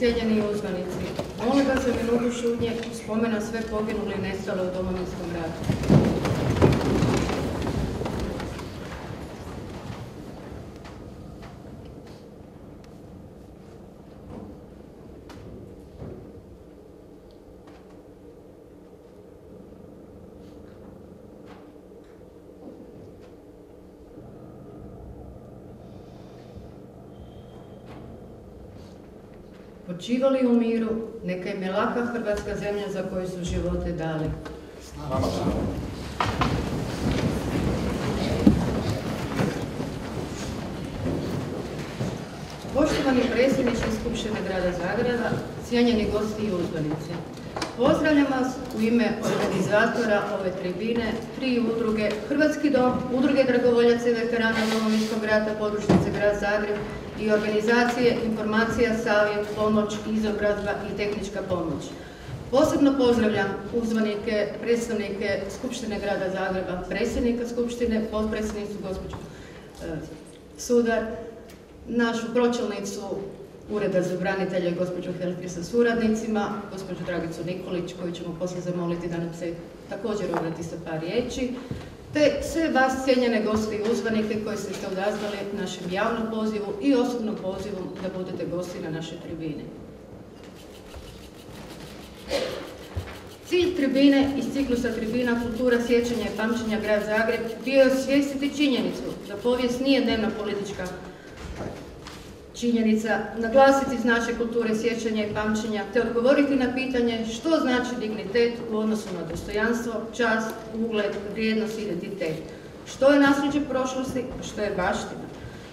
Cijenjeni uzvanici, molim vas za minutu šutnje spomena sve poginuli i nestale u Domovinskom ratu. Počivali u miru, neka im je laka Hrvatska zemlja za koju su živote dali. Poštovani predsjedniče Skupštine grada Zagreba, cijenjeni gosti i uzvanici. Pozdravljam vas u ime organizatora ove tribine, tri udruge, Hrvatski dom, udruge dragovoljaca i veterana Domovinskog rata, podružnice grad Zagreb i organizacije Informacija, Savjet, Pomoć, Izobrazba i Tehnička pomoć. Posebno pozdravljam uzvanike, predstavnike Skupštine grada Zagreba, predsjednika Skupštine, potpredsjednicu gospođu e, Sudar, našu pročelnicu Ureda za branitelje, gospođu Helfi sa suradnicima, gospođu Dragicu Nikolić, koju ćemo poslije zamoliti da nam se također obrati sa par riječi, te sve vas cijenjene goste i uzvanike koji ste se odazvali našem javnom pozivu i osobnom pozivu da budete gosti na našoj tribini. Cilj tribine iz ciklusa tribina Kultura sjećanja i pamćenja grad Zagreb bio je osvijestiti činjenicu da povijest nije dnevna politička činjenica, naglasiti značaj kulture sjećanja i pamćenja, te odgovoriti na pitanje što znači dignitet u odnosu na dostojanstvo, čast, ugled, vrijednost i identitet. Što je nasljeđe prošlosti, što je baština?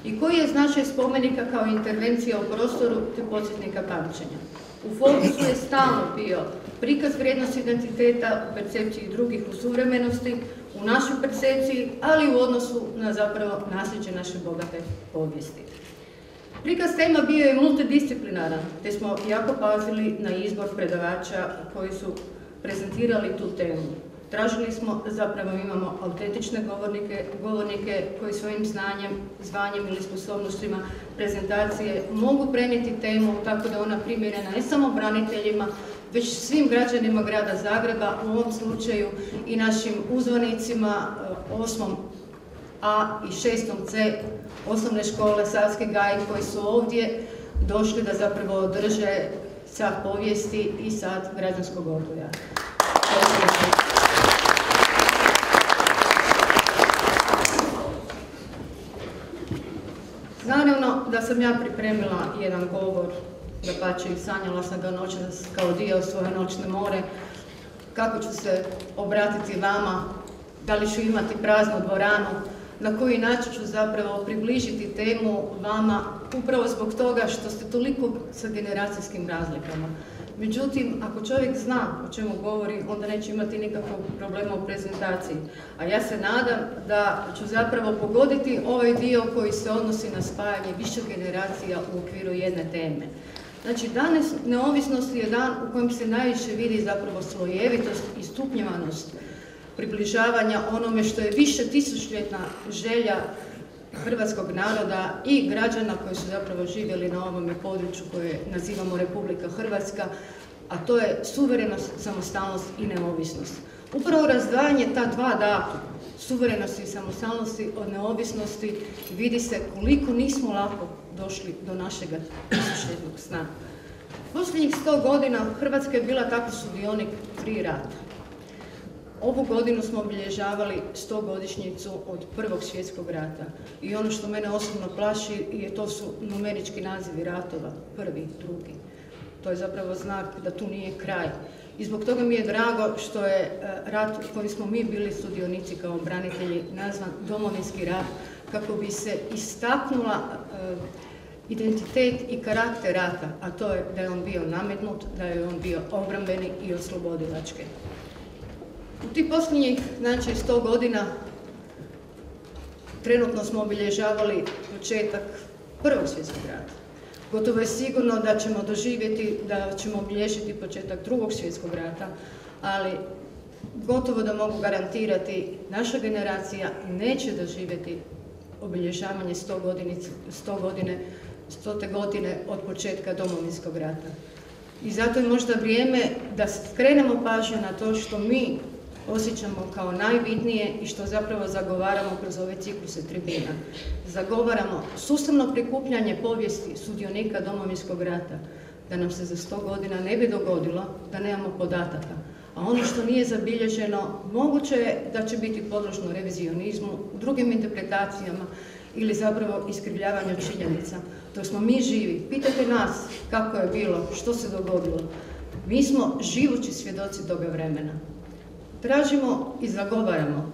I koji je značaj spomenika kao intervencija u prostoru te podsjetnika pamćenja? U fokusu je stalno bio prikaz vrijednosti identiteta u percepciji drugih u suvremenosti, u našoj percepciji, ali u odnosu na zapravo nasljeđe naše bogate povijesti. Prikaz tema bio je multidisciplinaran, te smo jako pazili na izbor predavača koji su prezentirali tu temu. Tražili smo, zapravo imamo autentične govornike, govornike koji svojim znanjem, zvanjem ili sposobnostima prezentacije mogu prenijeti temu tako da ona primjerena ne samo braniteljima, već svim građanima grada Zagreba, u ovom slučaju i našim uzvanicima, osmom A i šestom C osnovne škole Savske Gaj koji su ovdje došli da zapravo održe sat povijesti i sat građanskog odgoja. Naravno da sam ja pripremila jedan govor, da pače i sanjala sam ga noćas kao dio svoje noćne more, kako ću se obratiti vama, da li ću imati praznu dvoranu, na koji način ću zapravo približiti temu vama upravo zbog toga što ste toliko sa generacijskim razlikama. Međutim, ako čovjek zna o čemu govori, onda neće imati nikakvog problema u prezentaciji. A ja se nadam da ću zapravo pogoditi ovaj dio koji se odnosi na spajanje više generacija u okviru jedne teme. Znači, danas neovisnosti je dan u kojem se najviše vidi zapravo slojevitost i stupnjevanost približavanja onome što je više tisućljetna želja hrvatskog naroda i građana koji su zapravo živjeli na ovome području koje nazivamo Republika Hrvatska, a to je suverenost, samostalnost i neovisnost. Upravo razdvajanje ta dva datuma, suverenosti i samostalnosti od neovisnosti, vidi se koliko nismo lako došli do našeg tisućljetnog sna. Posljednjih sto godina Hrvatska je bila tako sudionik tri rata. Ovu godinu smo obilježavali 100 godišnjicu od Prvog svjetskog rata i ono što mene osobno plaši je to su numerički nazivi ratova, prvi, drugi. To je zapravo znak da tu nije kraj. I zbog toga mi je drago što je e, rat u kojem smo mi bili sudionici kao branitelji nazvan domovinski rat kako bi se istaknula e, identitet i karakter rata, a to je da je on bio nametnut, da je on bio obrambeni i oslobodilački. U tih posljednjih, znači, sto godina trenutno smo obilježavali početak Prvog svjetskog rata. Gotovo je sigurno da ćemo doživjeti, da ćemo obilježiti početak Drugog svjetskog rata, ali gotovo da mogu garantirati, naša generacija neće doživjeti obilježavanje sto godine stote godine od početka domovinskog rata. I zato je možda vrijeme da skrenemo pažnju na to što mi osjećamo kao najbitnije i što zapravo zagovaramo kroz ove cikluse tribina. Zagovaramo sustavno prikupljanje povijesti sudionika domovinskog rata, da nam se za sto godina ne bi dogodilo da nemamo podataka. A ono što nije zabilježeno, moguće je da će biti podložno revizionizmu, u drugim interpretacijama ili zapravo iskrivljavanju činjenica. To smo mi živi. Pitajte nas kako je bilo, što se dogodilo. Mi smo živući svjedoci toga vremena. Tražimo i zagovaramo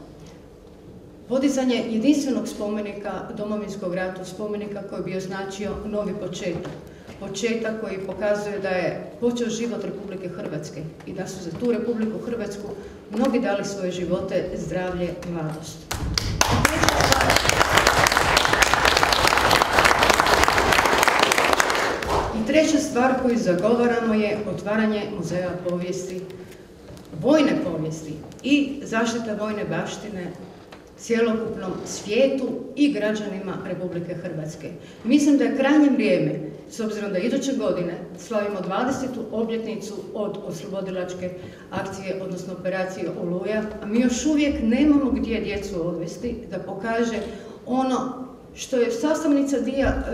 podizanje jedinstvenog spomenika domovinskog ratu, spomenika koji bi označio novi početak. Početak koji pokazuje da je počeo život Republike Hrvatske i da su za tu Republiku Hrvatsku mnogi dali svoje živote, zdravlje i mladost. I treća stvar koju zagovaramo je otvaranje muzeja povijesti vojne povijesti i zaštita vojne baštine cjelokupnom svijetu i građanima Republike Hrvatske. Mislim da je krajnje vrijeme, s obzirom da iduće godine slavimo 20. obljetnicu od oslobodilačke akcije, odnosno operacije Oluja, a mi još uvijek nemamo gdje djecu odvesti, da pokaže ono što je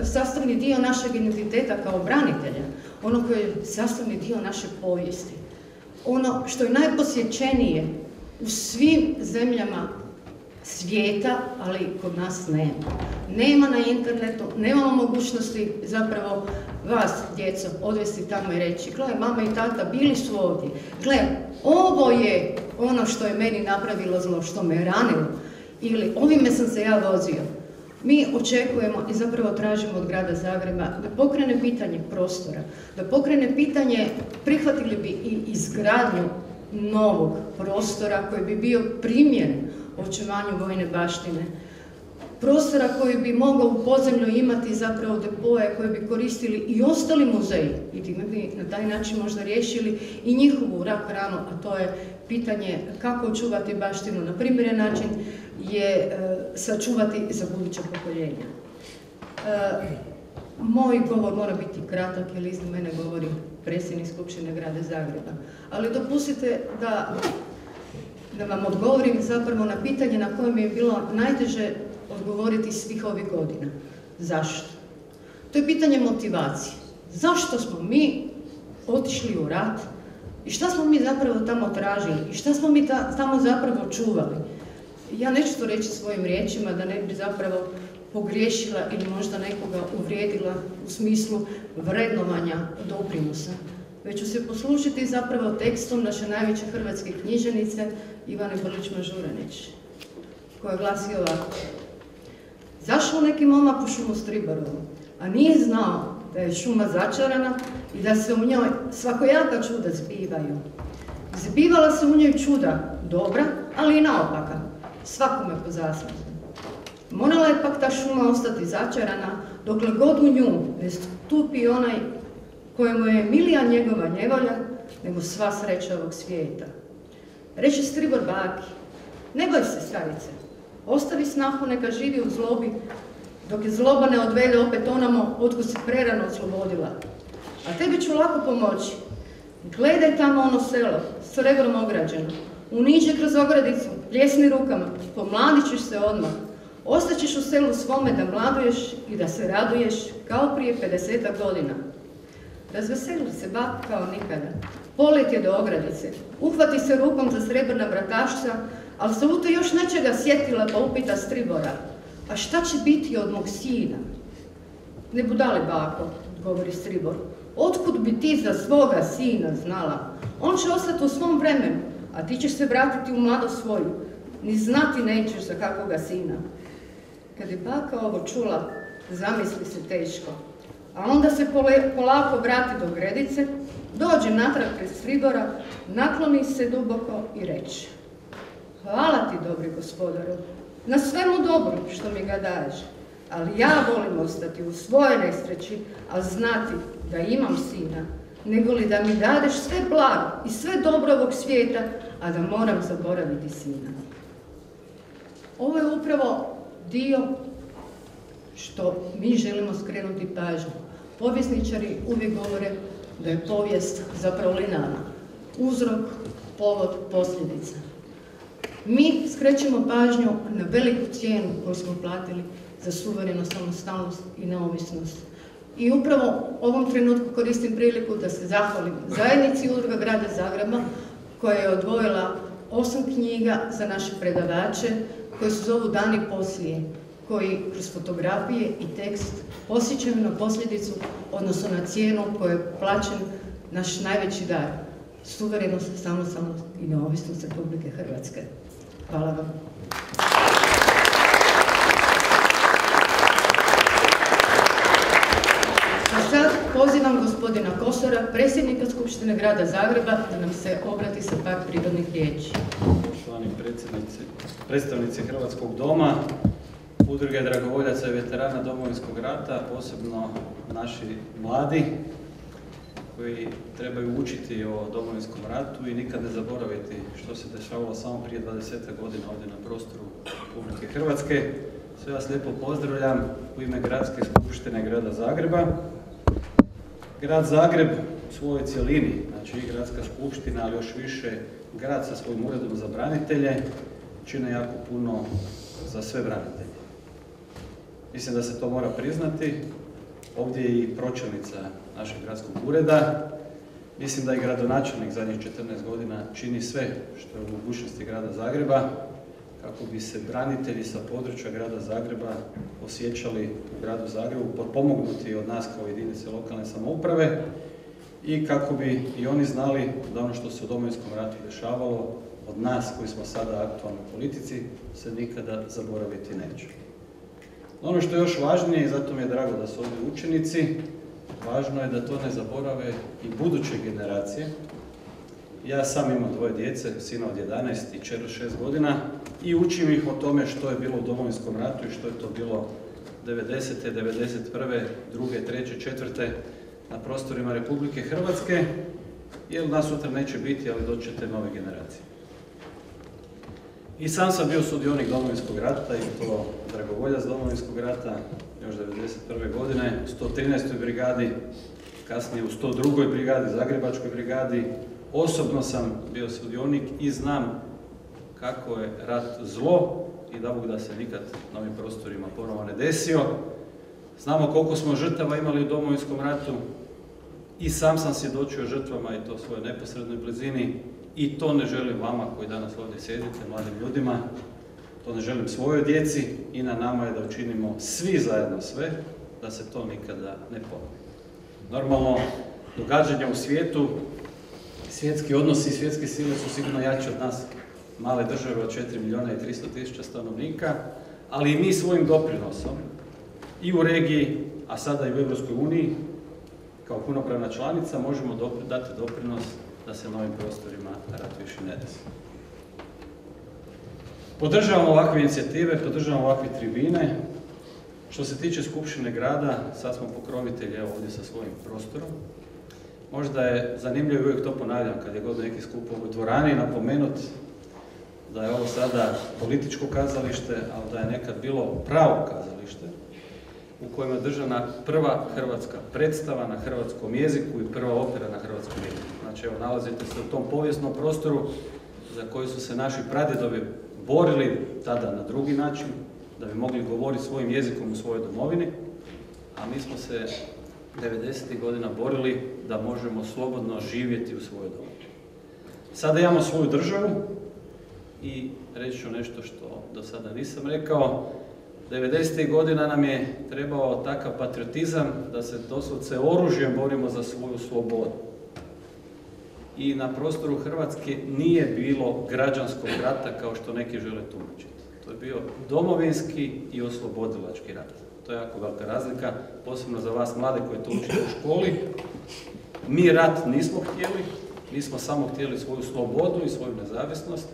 sastavni dio našeg identiteta kao branitelja, ono koje je sastavni dio naše povijesti ono što je najposjećenije u svim zemljama svijeta, ali kod nas nema. Nema na internetu, nemamo mogućnosti zapravo vas, djeco, odvesti tamo i reći, gle, mama i tata bili su ovdje, gle, ovo je ono što je meni napravilo zlo, što me ranilo, ili ovime sam se ja vozio. Mi očekujemo i zapravo tražimo od grada Zagreba da pokrene pitanje prostora, da pokrene pitanje, prihvatili bi i izgradnju novog prostora koji bi bio primjer očuvanju vojne baštine, prostora koji bi mogao u podzemlju imati zapravo depoje koje bi koristili i ostali muzeji i time bi na taj način možda riješili i njihovu rak ranu, a to je pitanje kako očuvati baštinu na primjeren način je e, sačuvati za buduća pokoljenja. E, moj govor mora biti kratak jer iz mene govori predsjednik Skupštine grada Zagreba. Ali dopustite da, da vam odgovorim zapravo na pitanje na koje mi je bilo najteže odgovoriti svih ovih godina. Zašto? To je pitanje motivacije. Zašto smo mi otišli u rat i šta smo mi zapravo tamo tražili i šta smo mi tamo zapravo čuvali? Ja neću to reći svojim riječima da ne bi zapravo pogriješila ili možda nekoga uvrijedila u smislu vrednovanja doprinosa, već ću se poslušiti zapravo tekstom naše najveće hrvatske knjiženice Ivane Brlić-Mažuranić, koja glasi ovako. Zašao neki momak u šumu Striborovu, a nije znao da je šuma začarana i da se u njoj svakojaka čuda zbivaju. Zbivala se u njoj čuda dobra, ali i naopaka, svakome po zasluzi. Morala je pak ta šuma ostati začarana, dokle god u nju ne stupi onaj kojemu je milija njegova njevolja, nego sva sreća ovog svijeta. Reče Stribor baki, ne boj se, starice, ostavi snahu, neka živi u zlobi, dok je zloba ne odvede opet onamo otko se prerano oslobodila. A tebi ću lako pomoći. Gledaj tamo ono selo, s srebrom ograđeno, uniđe kroz ogradicu, ljesni rukama, pomladit ćeš se odmah. Ostaćeš u selu svome da mladuješ i da se raduješ kao prije 50 godina. Razveseli se bak kao nikada. Polet je do ogradice. Uhvati se rukom za srebrna vratašca, ali se u to još nečega sjetila pa upita Stribora. A šta će biti od mog sina? Ne budali bako, govori Stribor. Otkud bi ti za svoga sina znala? On će ostati u svom vremenu, a ti ćeš se vratiti u mladost svoju. Ni znati nećeš za kakvoga sina. Kad je baka ovo čula, zamisli se teško. A onda se polako vrati do gredice, dođe natrag pred Stribora, nakloni se duboko i reče Hvala ti, dobri gospodaru, na svemu dobru što mi ga daješ, ali ja volim ostati u svojoj nesreći, a znati da imam sina, nego li da mi dadeš sve blago i sve dobro ovog svijeta, a da moram zaboraviti sina. Ovo je upravo dio što mi želimo skrenuti pažnju. Povjesničari uvijek govore da je povijest zapravo linana. Uzrok, povod, posljedica. Mi skrećemo pažnju na veliku cijenu koju smo platili za suverenu samostalnost i neovisnost. I upravo u ovom trenutku koristim priliku da se zahvalim zajednici udruga grada Zagreba koja je odvojila osam knjiga za naše predavače koji se zovu Dani poslije, koji kroz fotografije i tekst posjećaju na posljedicu, odnosno na cijenu koju je plaćen naš najveći dar, suverenost, samostalnost i neovisnost Republike Hrvatske. Hvala vam. A sad pozivam gospodina Kosora, predsjednika Skupštine grada Zagreba, da nam se obrati sa par prirodnih riječi. Poštovani predstavnici Hrvatskog doma, udruge dragovoljaca i veterana Domovinskog rata, posebno naši mladi koji trebaju učiti o Domovinskom ratu i nikad ne zaboraviti što se dešavalo samo prije 20 godina ovdje na prostoru Republike Hrvatske. Sve vas lijepo pozdravljam u ime Gradske skupštine Grada Zagreba. Grad Zagreb u svojoj cjelini, znači i Gradska skupština, ali još više grad sa svojim uredom za branitelje, čine jako puno za sve branitelje. Mislim da se to mora priznati. Ovdje je i pročelnica našeg gradskog ureda. Mislim da i gradonačelnik zadnjih 14 godina čini sve što je u mogućnosti grada Zagreba kako bi se branitelji sa područja grada Zagreba osjećali u gradu Zagrebu, potpomognuti od nas kao jedinice lokalne samouprave i kako bi i oni znali da ono što se u Domovinskom ratu dešavalo od nas koji smo sada aktualni politici se nikada zaboraviti neće. Ono što je još važnije, i zato mi je drago da su ovdje učenici, važno je da to ne zaborave i buduće generacije. Ja sam imam dvoje djece, sina od 11 i čer 6 godina i učim ih o tome što je bilo u Domovinskom ratu i što je to bilo 90. 91. 2. 3. 4. na prostorima Republike Hrvatske, jer nas sutra neće biti, ali doćete nove generacije. I sam sam bio sudionik Domovinskog rata i to dragovoljac Domovinskog rata još 1991. godine u 113. brigadi, kasnije u 102. brigadi, Zagrebačkoj brigadi. Osobno sam bio sudionik i znam kako je rat zlo i da Bog da se nikad na ovim prostorima ponovo ne desio. Znamo koliko smo žrtava imali u Domovinskom ratu i sam sam svjedočio žrtvama i to svojoj neposrednoj blizini i to ne želim vama koji danas ovdje sjedite, mladim ljudima, to ne želim svojoj djeci i na nama je da učinimo svi zajedno sve da se to nikada ne ponovi. Normalno, događanja u svijetu, svjetski odnosi i svjetske sile su sigurno jače od nas, male države od 4 milijuna i 300 tisuća stanovnika, ali i mi svojim doprinosom i u regiji, a sada i u Europskoj uniji, kao punopravna članica, možemo dati doprinos da se na ovim prostorima rat više ne desi. Podržavamo ovakve inicijative, podržavamo ovakve tribine. Što se tiče Skupštine grada, sad smo pokrovitelji evo ovdje sa svojim prostorom. Možda je zanimljivo, uvijek to ponavljam kad je god neki skup u dvorani, napomenut da je ovo sada političko kazalište, ali da je nekad bilo pravo kazalište u kojem je držana prva hrvatska predstava na hrvatskom jeziku i prva opera na hrvatskom jeziku. Znači evo nalazite se u tom povijesnom prostoru za koji su se naši pradjedovi borili tada na drugi način, da bi mogli govoriti svojim jezikom u svojoj domovini, a mi smo se 90. godina borili da možemo slobodno živjeti u svojoj domovini. Sada imamo svoju državu i reći ću nešto što do sada nisam rekao. 90. godina nam je trebao takav patriotizam da se doslovce oružjem borimo za svoju slobodu i na prostoru Hrvatske nije bilo građanskog rata kao što neki žele tumačiti. To je bio domovinski i oslobodilački rat. To je jako velika razlika, posebno za vas mlade koji to učite u školi. Mi rat nismo htjeli, mi smo samo htjeli svoju slobodu i svoju nezavisnost.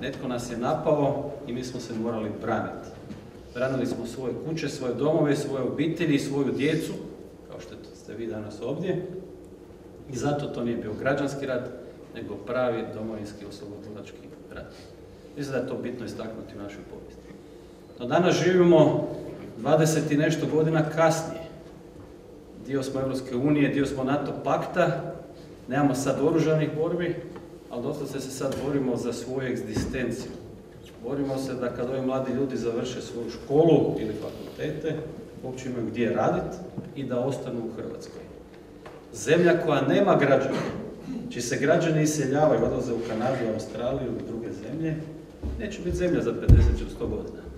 Netko nas je napao i mi smo se morali braniti. Branili smo svoje kuće, svoje domove, svoje obitelji, svoju djecu, kao što ste vi danas ovdje. I zato to nije bio građanski rat, nego pravi domovinski oslobodilački rat. Mislim da je to bitno istaknuti u našoj povijesti. No danas živimo 20 i nešto godina kasnije. Dio smo Europske unije, dio smo NATO pakta, nemamo sad oružanih borbi, ali dosta se sad borimo za svoju egzistenciju. Borimo se da kad ovi mladi ljudi završe svoju školu ili fakultete, uopće imaju gdje raditi i da ostanu u Hrvatskoj. Zemlja koja nema građana, čiji se građani iseljavaju, odlaze u Kanadu, Australiju ili druge zemlje, neće biti zemlja za 50 ili 100 godina.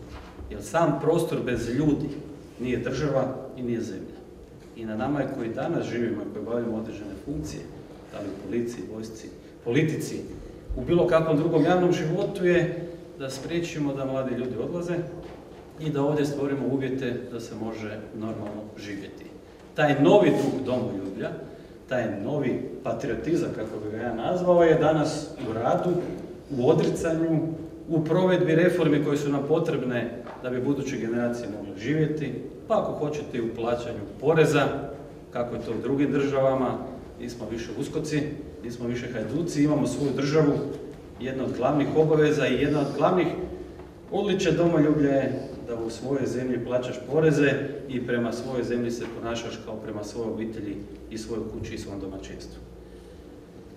Jer sam prostor bez ljudi nije država i nije zemlja. I na nama je koji danas živimo i koji bavimo određene funkcije, da li u policiji, vojsci, politici, u bilo kakvom drugom javnom životu je da spriječimo da mladi ljudi odlaze i da ovdje stvorimo uvjete da se može normalno živjeti. Taj novi duh domoljublja, taj novi patriotizam, kako bi ga ja nazvao, je danas u radu, u odricanju, u provedbi reformi koje su nam potrebne da bi buduće generacije mogle živjeti, pa ako hoćete i u plaćanju poreza, kako je to u drugim državama, nismo više uskoci, nismo više hajduci, imamo svoju državu, jedna od glavnih obaveza i jedna od glavnih odličja domoljublja je da u svojoj zemlji plaćaš poreze i prema svojoj zemlji se ponašaš kao prema svojoj obitelji i svojoj kući i svom domaćinstvu.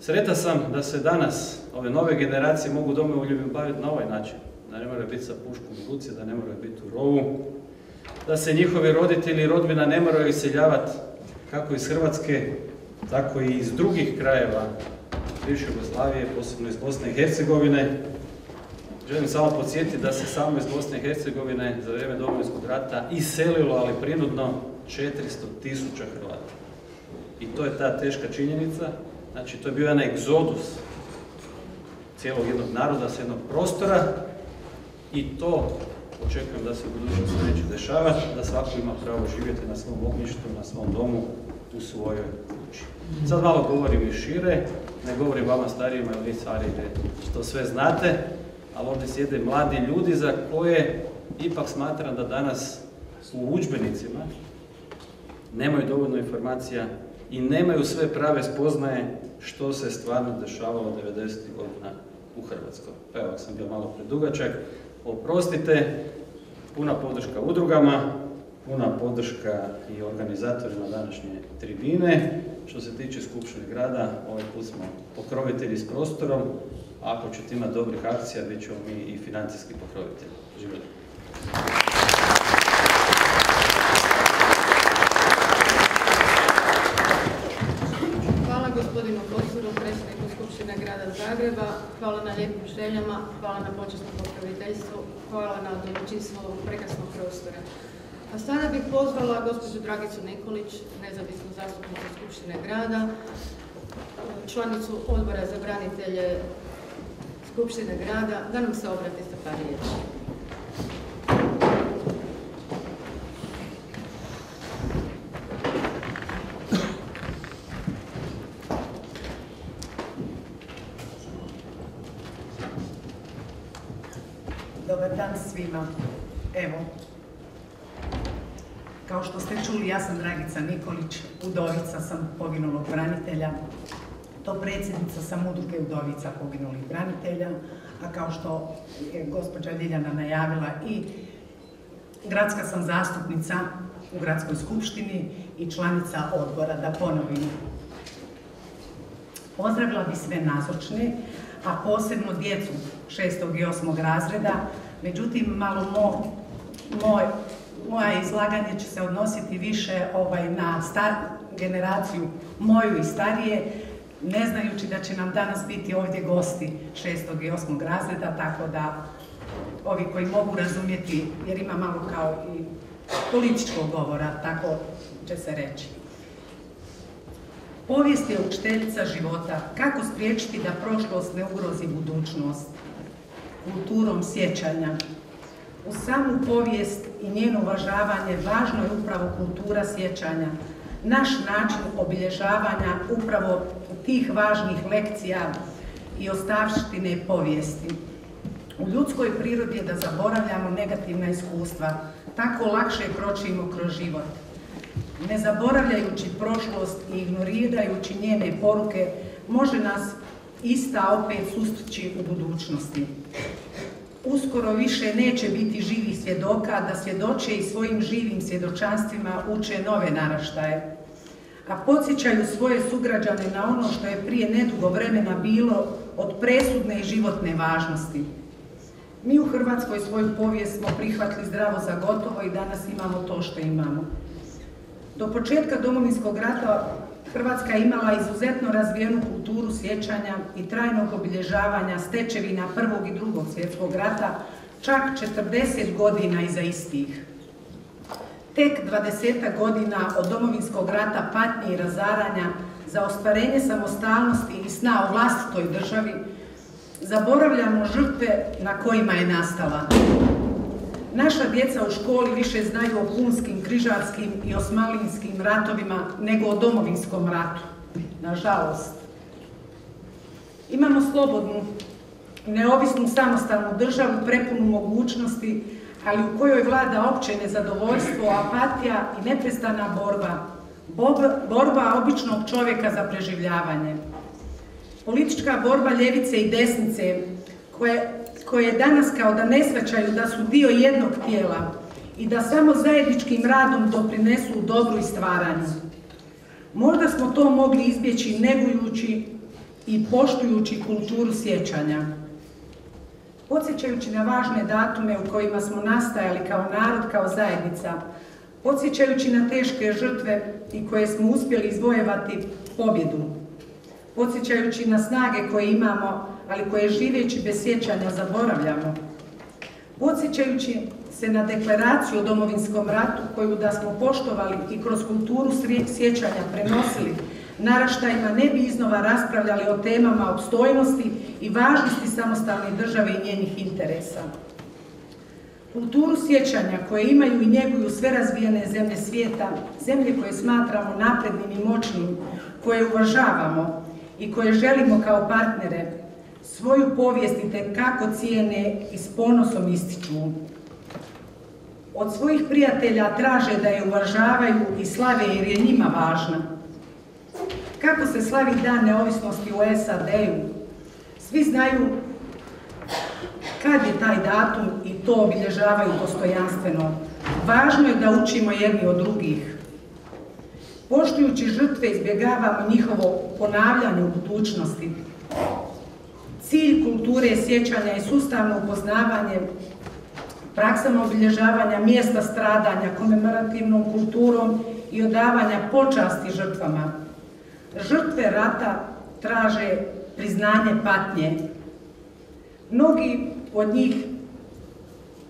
Sreta sam da se danas ove nove generacije mogu domoljubim baviti na ovaj način. Da ne moraju biti sa puškom u ruci, da ne moraju biti u rovu, da se njihovi roditelji i rodbina ne moraju iseljavati kako iz Hrvatske, tako i iz drugih krajeva bivše Jugoslavije, posebno iz Bosne i Hercegovine. Želim samo podsjetiti da se samo iz Bosne i Hercegovine za vrijeme Domovinskog rata iselilo, ali prinudno, 400 tisuća Hrvata. I to je ta teška činjenica. Znači, to je bio jedan egzodus cijelog jednog naroda, s jednog prostora i to očekujem da se u budućnosti neće dešavati, da svako ima pravo živjeti na svom ognjištu, na svom domu, u svojoj kući. Sad malo govorim i šire, ne govorim vama starijima ili vi što sve znate, ali ovdje sjede mladi ljudi za koje ipak smatram da danas u udžbenicima nemaju dovoljno informacija i nemaju sve prave spoznaje što se stvarno dešavalo 90. godina u Hrvatskoj. Pa evo, sam bio malo predugačak. Oprostite, puna podrška udrugama, puna podrška i organizatorima današnje tribine. Što se tiče Skupštine grada, ovaj put smo pokrovitelji s prostorom. Ako ćete imati dobrih akcija, bit ćemo mi i financijski pokrovitelji. Živjeli. Hvala gospodinu Kosoru, predsjedniku Skupštine grada Zagreba. Hvala na lijepim željama, hvala na počasnom pokroviteljstvu, hvala na domaćinstvu ovog prekrasnog prostora. A sada bih pozvala gospođu Dragicu Nikolić, nezavisnu zastupnicu Skupštine grada, članicu odbora za branitelje Skupštine grada, da nam se obrati sa par riječi. Dobar dan svima. Evo, kao što ste čuli, ja sam Dragica Nikolić, udovica sam poginulog branitelja, to predsjednica sam udruge udovica poginulih branitelja, a kao što je gospođa Ljiljana najavila i gradska sam zastupnica u gradskoj skupštini i članica odbora, da ponovim. Pozdravila bi sve nazočne, a posebno djecu šestog i osmog razreda, međutim malo moj moje izlaganje će se odnositi više ovaj, na generaciju moju i starije, ne znajući da će nam danas biti ovdje gosti šestog i osmog razreda, tako da ovi koji mogu razumjeti, jer ima malo kao i političkog govora, tako će se reći. Povijest je učiteljica života. Kako spriječiti da prošlost ne ugrozi budućnost? Kulturom sjećanja, u samu povijest i njeno uvažavanje važno je upravo kultura sjećanja, naš način obilježavanja upravo tih važnih lekcija i ostavštine povijesti. U ljudskoj prirodi je da zaboravljamo negativna iskustva, tako lakše kročimo kroz život. Ne zaboravljajući prošlost i ignorirajući njene poruke, može nas ista opet sustući u budućnosti. uskoro više neće biti živih svjedoka, da svjedoče i svojim živim svjedočanstvima uče nove naraštaje. A podsjećaju svoje sugrađane na ono što je prije nedugo vremena bilo od presudne i životne važnosti. Mi u Hrvatskoj svoju povijest smo prihvatili zdravo za gotovo i danas imamo to što imamo. Do početka Domovinskog rata Hrvatska je imala izuzetno razvijenu kulturu sjećanja i trajnog obilježavanja stečevina Prvog i Drugog svjetskog rata, čak 40 godina iza istih. Tek 20 godina od Domovinskog rata patnje i razaranja za ostvarenje samostalnosti i sna o vlastitoj državi zaboravljamo žrtve na kojima je nastala. Naša djeca u školi više znaju o punskim, križarskim i osmalinskim ratovima nego o domovinskom ratu. Nažalost. Imamo slobodnu, neovisnu, samostalnu državu, prepunu mogućnosti, ali u kojoj vlada opće nezadovoljstvo, apatija i neprestana borba. Borba običnog čovjeka za preživljavanje. Politička borba ljevice i desnice, koje koje danas kao da ne svačaju da su dio jednog tijela i da samo zajedničkim radom doprinesu u dobru i stvaranju. Možda smo to mogli izbjeći negujući i poštujući kulturu sjećanja. Podsjećajući na važne datume u kojima smo nastajali kao narod, kao zajednica, podsjećajući na teške žrtve i koje smo uspjeli izvojevati pobjedu, podsjećajući na snage koje imamo ali koje živeći bez sjećanja zaboravljamo. Podsjećajući se na deklaraciju o domovinskom ratu koju da smo poštovali i kroz kulturu sjećanja prenosili, naraštajima ne bi iznova raspravljali o temama opstojnosti i važnosti samostalne države i njenih interesa. Kulturu sjećanja koje imaju i njeguju sve razvijene zemlje svijeta, zemlje koje smatramo naprednim i moćnim, koje uvažavamo i koje želimo kao partnere, svoju povijest i kako cijene i s ponosom ističu. Od svojih prijatelja traže da je uvažavaju i slave jer je njima važna. Kako se slavi dan neovisnosti u SAD-u? Svi znaju kad je taj datum i to obilježavaju dostojanstveno. Važno je da učimo jedni od drugih. Poštujući žrtve izbjegavamo njihovo ponavljanje u budućnosti. Cilj kulture sjećanja je sustavno upoznavanje praksama obilježavanja mjesta stradanja, komemorativnom kulturom i odavanja počasti žrtvama. Žrtve rata traže priznanje patnje. Mnogi od njih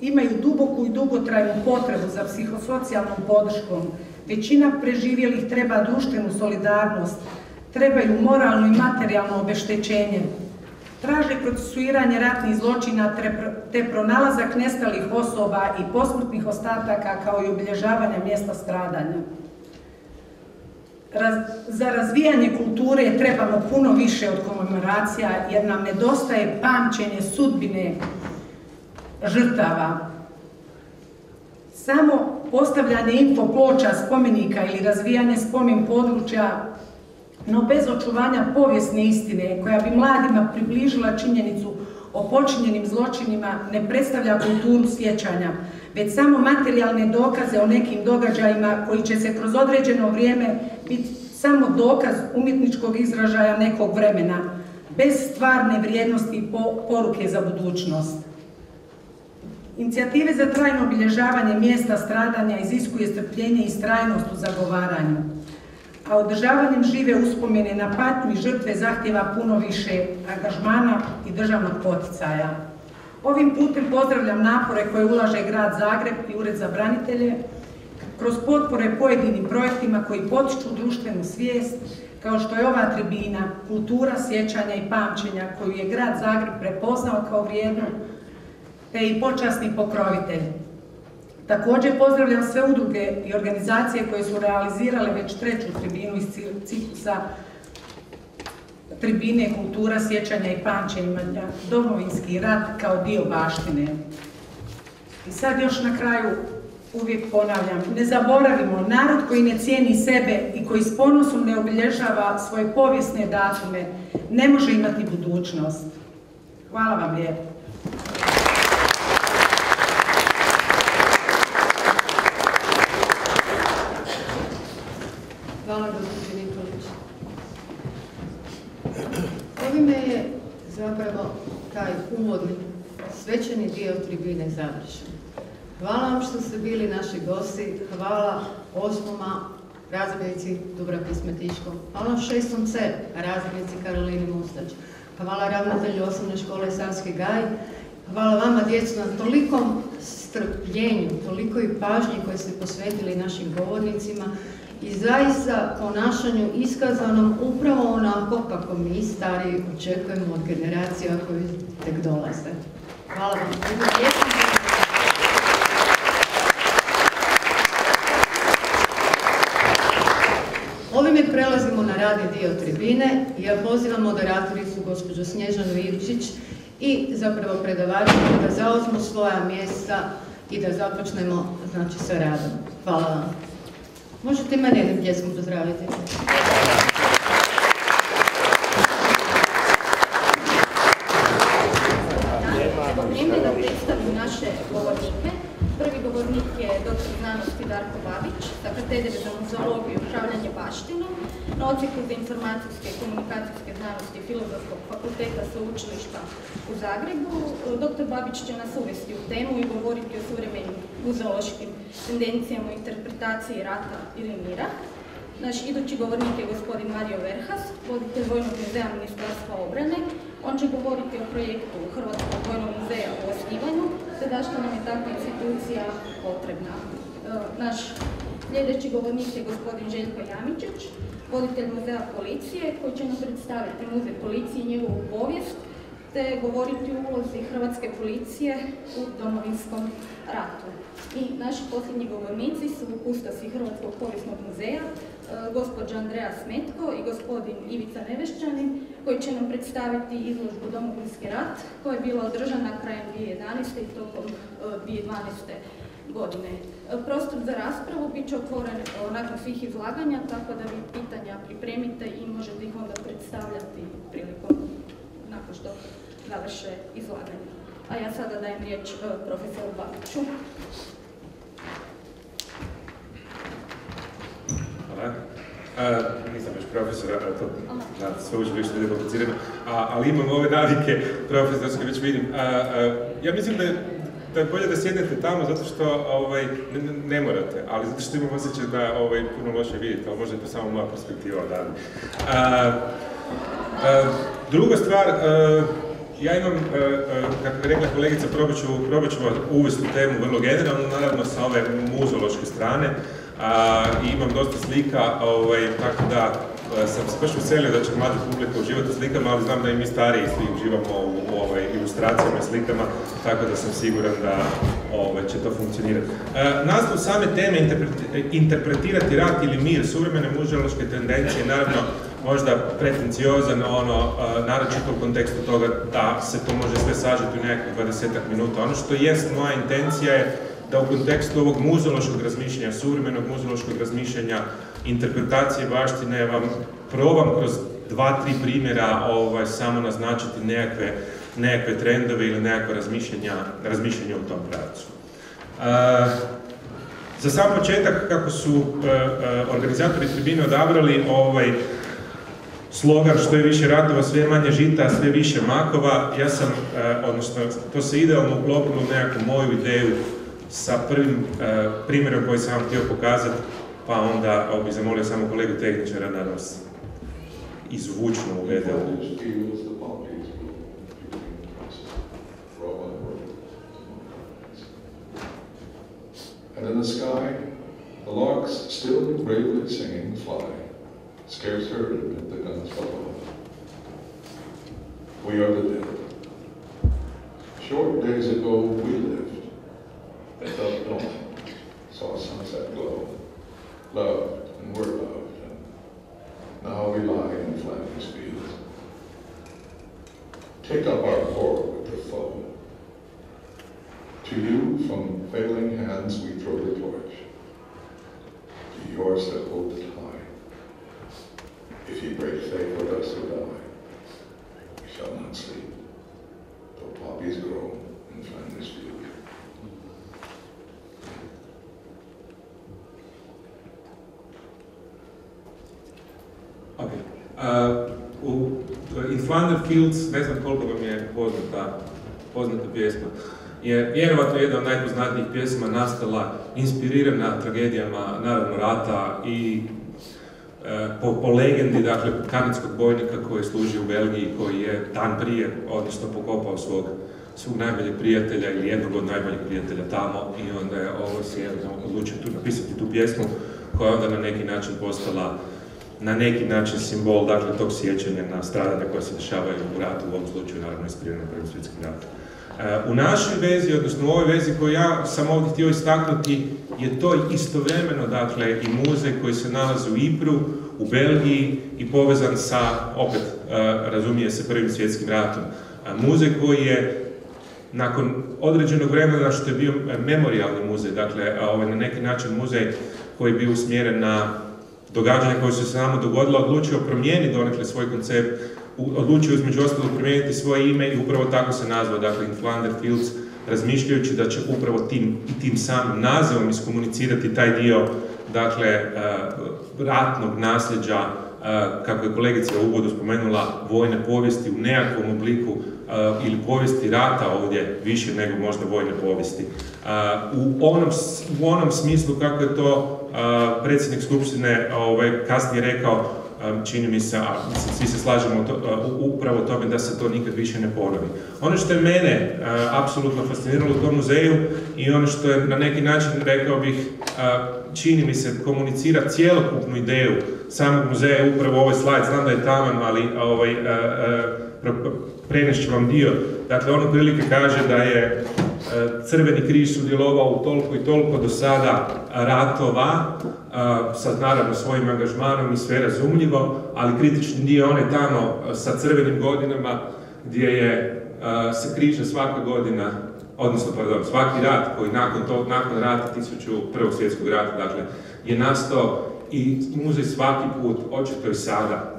imaju duboku i dugotrajnu potrebu za psihosocijalnom podrškom. Većina preživjelih treba društvenu solidarnost, trebaju moralno i materijalno obeštećenje, traže procesuiranje ratnih zločina te pronalazak nestalih osoba i posmrtnih ostataka kao i obilježavanje mjesta stradanja. za razvijanje kulture trebamo puno više od komemoracija jer nam nedostaje pamćenje sudbine žrtava. Samo postavljanje info ploča, spomenika ili razvijanje spomen područja no bez očuvanja povijesne istine koja bi mladima približila činjenicu o počinjenim zločinima ne predstavlja kulturu sjećanja, već samo materijalne dokaze o nekim događajima koji će se kroz određeno vrijeme biti samo dokaz umjetničkog izražaja nekog vremena, bez stvarne vrijednosti i poruke za budućnost. Inicijative za trajno obilježavanje mjesta stradanja iziskuje strpljenje i strajnost u zagovaranju a održavanjem žive uspomene na patnju i žrtve zahtjeva puno više angažmana i državnog poticaja. Ovim putem pozdravljam napore koje ulaže grad Zagreb i Ured za branitelje kroz potpore pojedinim projektima koji potiču društvenu svijest kao što je ova tribina, kultura sjećanja i pamćenja koju je grad Zagreb prepoznao kao vrijednu te i počasni pokrovitelj. Također pozdravljam sve udruge i organizacije koje su realizirale već treću tribinu iz ciklusa tribine kultura, sjećanja i pamćenja, domovinski rat kao dio baštine. I sad još na kraju uvijek ponavljam, ne zaboravimo, narod koji ne cijeni sebe i koji s ponosom ne obilježava svoje povijesne datume, ne može imati budućnost. Hvala vam lijepo. Tribine završen. Hvala vam što ste bili naši gosti, hvala osmoma razrednici Dubravke Smetiško, hvala šestom C razrednici Karolini Mustać, hvala ravnatelju osnovne škole Savski Gaj, hvala vama djecu na tolikom strpljenju, tolikoj pažnji koje ste posvetili našim govornicima i zaista ponašanju iskazanom upravo onako kako mi stari očekujemo od generacija koji tek dolaze. Hvala vam. Ovime prelazimo na radni dio tribine. Ja pozivam moderatoricu gospođu Snježanu Ivčić i zapravo predavačima da zauzmu svoja mjesta i da započnemo znači, sa radom. Hvala vam. Možete mene jednim pljeskom pozdraviti. Vrijeme da predstavim naše govornike. Prvi govornik je dr. znanosti Darko Babić sa katedre za muzeologiju i upravljanje baštinom na odsjeku za informacijske i komunikacijske znanosti Filozofskog fakulteta sveučilišta u Zagrebu. Dr. Babić će nas uvesti u temu i govoriti o suvremenim muzeološkim tendencijama u interpretaciji rata ili mira. Naš idući govornik je gospodin Mario Verhas, voditelj Vojnog muzeja Ministarstva obrane. On će govoriti o projektu Hrvatskog vojnog muzeja u osnivanju, te zašto nam je takva institucija potrebna. E, naš sljedeći govornik je gospodin Željko Jamičić, voditelj muzeja policije, koji će nam predstaviti muzej policije i njegovu povijest, te govoriti o ulozi Hrvatske policije u domovinskom ratu. I naši posljednji govornici su kustosi Hrvatskog povijesnog muzeja, e, gospođa Andreja Smetko i gospodin Ivica Nevešćanin, koji će nam predstaviti izložbu Domovinski rat, koja je bila održana krajem 2011. i tokom 2012. E, godine. E, prostor za raspravu bit će otvoren nakon svih izlaganja, tako da vi pitanja pripremite i možete ih onda predstavljati prilikom nakon što završe izlaganje. A ja sada dajem riječ profesoru Babiću. Nisam još profesor, a to na sveučilištu je komplicirano, ali imam ove navike profesorske, već vidim. ja mislim da je, da je bolje da sjednete tamo zato što ovaj, ne, morate, ali zato što imam osjećaj da ovaj, puno loše vidite, ali možda je to samo moja perspektiva odavde. druga stvar, ja imam, kako bi rekla kolegica, probat ću, probat uvesti temu vrlo generalno, naravno sa ove muzološke strane i imam dosta slika, ovaj, tako da e, sam se baš veselio da će mlada publika uživati u slikama, ali znam da i mi stariji svi uživamo u, ovaj, ilustracijama i slikama, tako da sam siguran da ovaj, će to funkcionirati. E, nastav same teme interpretirati rat ili mir, suvremene muželoške tendencije, naravno možda pretenciozan, ono, e, naročito u kontekstu toga da se to može sve sažeti u nekakvih 20 minuta. Ono što jest moja intencija je da u kontekstu ovog muzološkog razmišljanja, suvremenog muzološkog razmišljanja, interpretacije baštine vam probam kroz dva, tri primjera ovaj, samo naznačiti nekakve, nekakve trendove ili nekakve razmišljanja, razmišljanja u tom pravcu. E, za sam početak, kako su e, e, organizatori tribine odabrali ovaj, slogan što je više ratova, sve manje žita, sve više makova, ja sam, odnosno, to se idealno uklopilo u nekakvu moju ideju sa prvim e, primjerom koji sam vam htio pokazati, pa onda bih zamolio samo kolegu tehničara da nas izvučno uvede u... And in the sky, the larks still bravely singing fly, scarce heard amid the guns below. We are the dead. Short days ago we lived, They felt dawn, saw sunset glow, loved and were loved, and now we lie in Flanders fields. Take up our quarrel with the foe. To you, from failing hands, we throw the torch. To yours that hold it high. If you break faith with us or die, we shall not sleep, though poppies grow in Flanders fields. Ok. Uh, u, in Flander Fields, ne znam koliko vam je poznata, poznata pjesma. je vjerovatno jedna od najpoznatijih pjesma nastala inspirirana tragedijama, naravno rata i e, po, po legendi, dakle, kanadskog bojnika koji je služio u Belgiji, koji je dan prije, odnosno pokopao svog, svog najboljeg prijatelja ili jednog od najboljih prijatelja tamo i onda je ovo si odlučio tu napisati tu pjesmu koja je onda na neki način postala na neki način simbol dakle, tog sjećanja na stradanja koja se dešavaju u ratu, u ovom slučaju naravno isprijeno Prvim svjetskim ratom. U našoj vezi, odnosno u ovoj vezi koju ja sam ovdje htio istaknuti, je to istovremeno, dakle, i muzej koji se nalazi u Ipru, u Belgiji i povezan sa, opet, e, razumije se, Prvim svjetskim ratom. Muzej koji je nakon određenog vremena što je bio memorialni muzej, dakle, ovaj, na neki način muzej koji je bio usmjeren na događanja koje su se nama dogodila, odlučio promijeniti donekle svoj koncept, odlučio između ostalog promijeniti svoje ime i upravo tako se nazvao, dakle In Flander Fields, razmišljajući da će upravo tim tim samim nazivom iskomunicirati taj dio, dakle, eh, ratnog nasljeđa, eh, kako je kolegica u uvodu spomenula, vojne povijesti u nekakvom obliku eh, ili povijesti rata ovdje više nego možda vojne povijesti. U onom, u onom smislu kako je to predsjednik Skupštine ovaj, kasnije rekao, čini mi se, a svi se slažemo to, upravo tome da se to nikad više ne ponovi. Ono što je mene apsolutno fasciniralo u tom muzeju i ono što je na neki način, rekao bih, čini mi se, komunicira cijelokupnu ideju samog muzeja, upravo ovaj slajd, znam da je taman, ali ovaj, prenešću vam dio. Dakle, ono prilike kaže da je Crveni križ sudjelovao u toliko i toliko do sada ratova, sa naravno svojim angažmanom i sve razumljivo, ali kritični dio one tamo sa crvenim godinama gdje je se križa svaka godina, odnosno pardon, svaki rat koji nakon tog, nakon rata, prvog svjetskog rata, dakle, je nastao i muzej svaki put, očito i sada,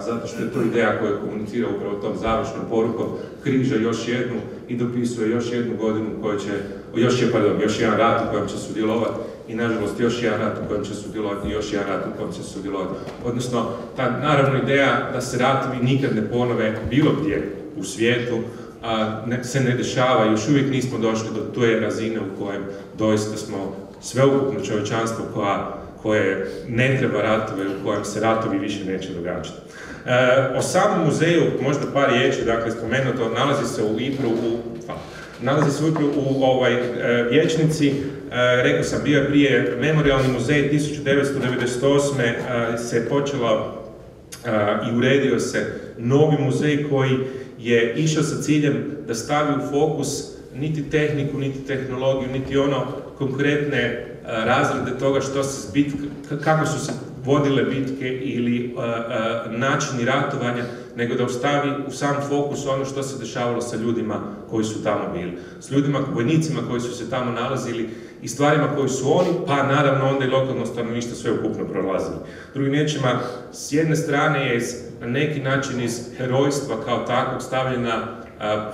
zato što je to ideja koja komunicira upravo tom završnom porukom, križa još jednu i dopisuje još jednu godinu u će, još je, pardon, još jedan rat u kojem će sudjelovati i nažalost još jedan rat u kojem će sudjelovati i još jedan rat u kojem će sudjelovati. Odnosno, ta naravno ideja da se ratovi nikad ne ponove bilo gdje u svijetu, a, ne, se ne dešava, još uvijek nismo došli do te razine u kojem doista smo sveukupno čovječanstvo koja koje ne treba ratove, u kojem se ratovi više neće događati. E, o samom muzeju, možda par riječi, dakle spomenuto, nalazi se u Ipru, u, nalazi se u u ovaj, e, vječnici, e, rekao sam, bio je prije memorialni muzej 1998. E, se počelo i uredio se novi muzej koji je išao sa ciljem da stavi u fokus niti tehniku, niti tehnologiju, niti ono konkretne razrede toga što se bit, kako su se vodile bitke ili načini ratovanja, nego da ostavi u sam fokus ono što se dešavalo sa ljudima koji su tamo bili. S ljudima, vojnicima koji su se tamo nalazili i stvarima koji su oni, pa naravno onda i lokalno stanovništvo sve ukupno prolazili. Drugim riječima, s jedne strane je na neki način iz herojstva kao takvog stavljena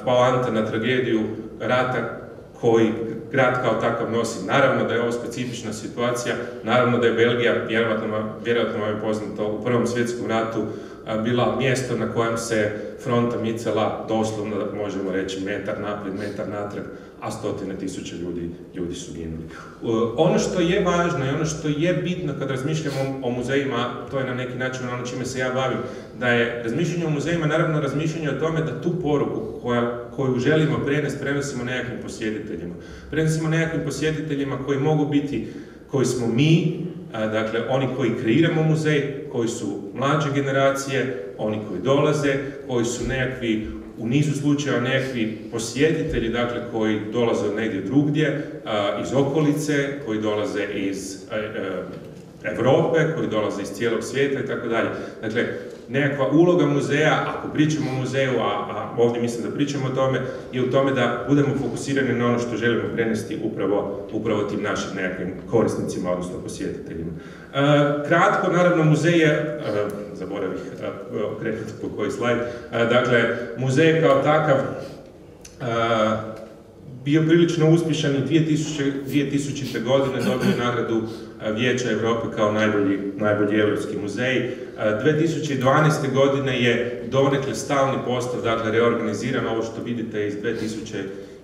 poanta na tragediju rata koji grad kao takav nosi. Naravno da je ovo specifična situacija, naravno da je Belgija, vjerojatno, vam je poznato, u Prvom svjetskom ratu bila mjesto na kojem se fronta micala doslovno, možemo reći, metar naprijed, metar natrag, a stotine tisuća ljudi, ljudi su ginuli. Ono što je važno i ono što je bitno kad razmišljamo o muzejima, to je na neki način ono čime se ja bavim, da je razmišljanje o muzejima naravno razmišljanje o tome da tu poruku koja, koju želimo prenesti, prenosimo nekakvim posjetiteljima. Prenosimo nekakvim posjetiteljima koji mogu biti, koji smo mi, dakle oni koji kreiramo muzej, koji su mlađe generacije, oni koji dolaze, koji su nekakvi u nizu slučajeva nekakvi posjetitelji, dakle, koji dolaze negdje drugdje, iz okolice, koji dolaze iz e, e, Europe, koji dolaze iz cijelog svijeta i tako dalje. Dakle, nekakva uloga muzeja, ako pričamo o muzeju, a, a ovdje mislim da pričamo o tome, je u tome da budemo fokusirani na ono što želimo prenesti upravo, upravo tim našim nekakvim korisnicima, odnosno posjetiteljima. E, kratko, naravno, muzej je, e, zaboravih e, okrenuti po koji slajd, e, dakle, muzej kao takav bio prilično uspješan i 2000, 2000. godine dobio nagradu Vijeća Europe kao najbolji, najbolji evropski muzej. 2012. godine je donekle stalni postav, dakle reorganiziran, ovo što vidite iz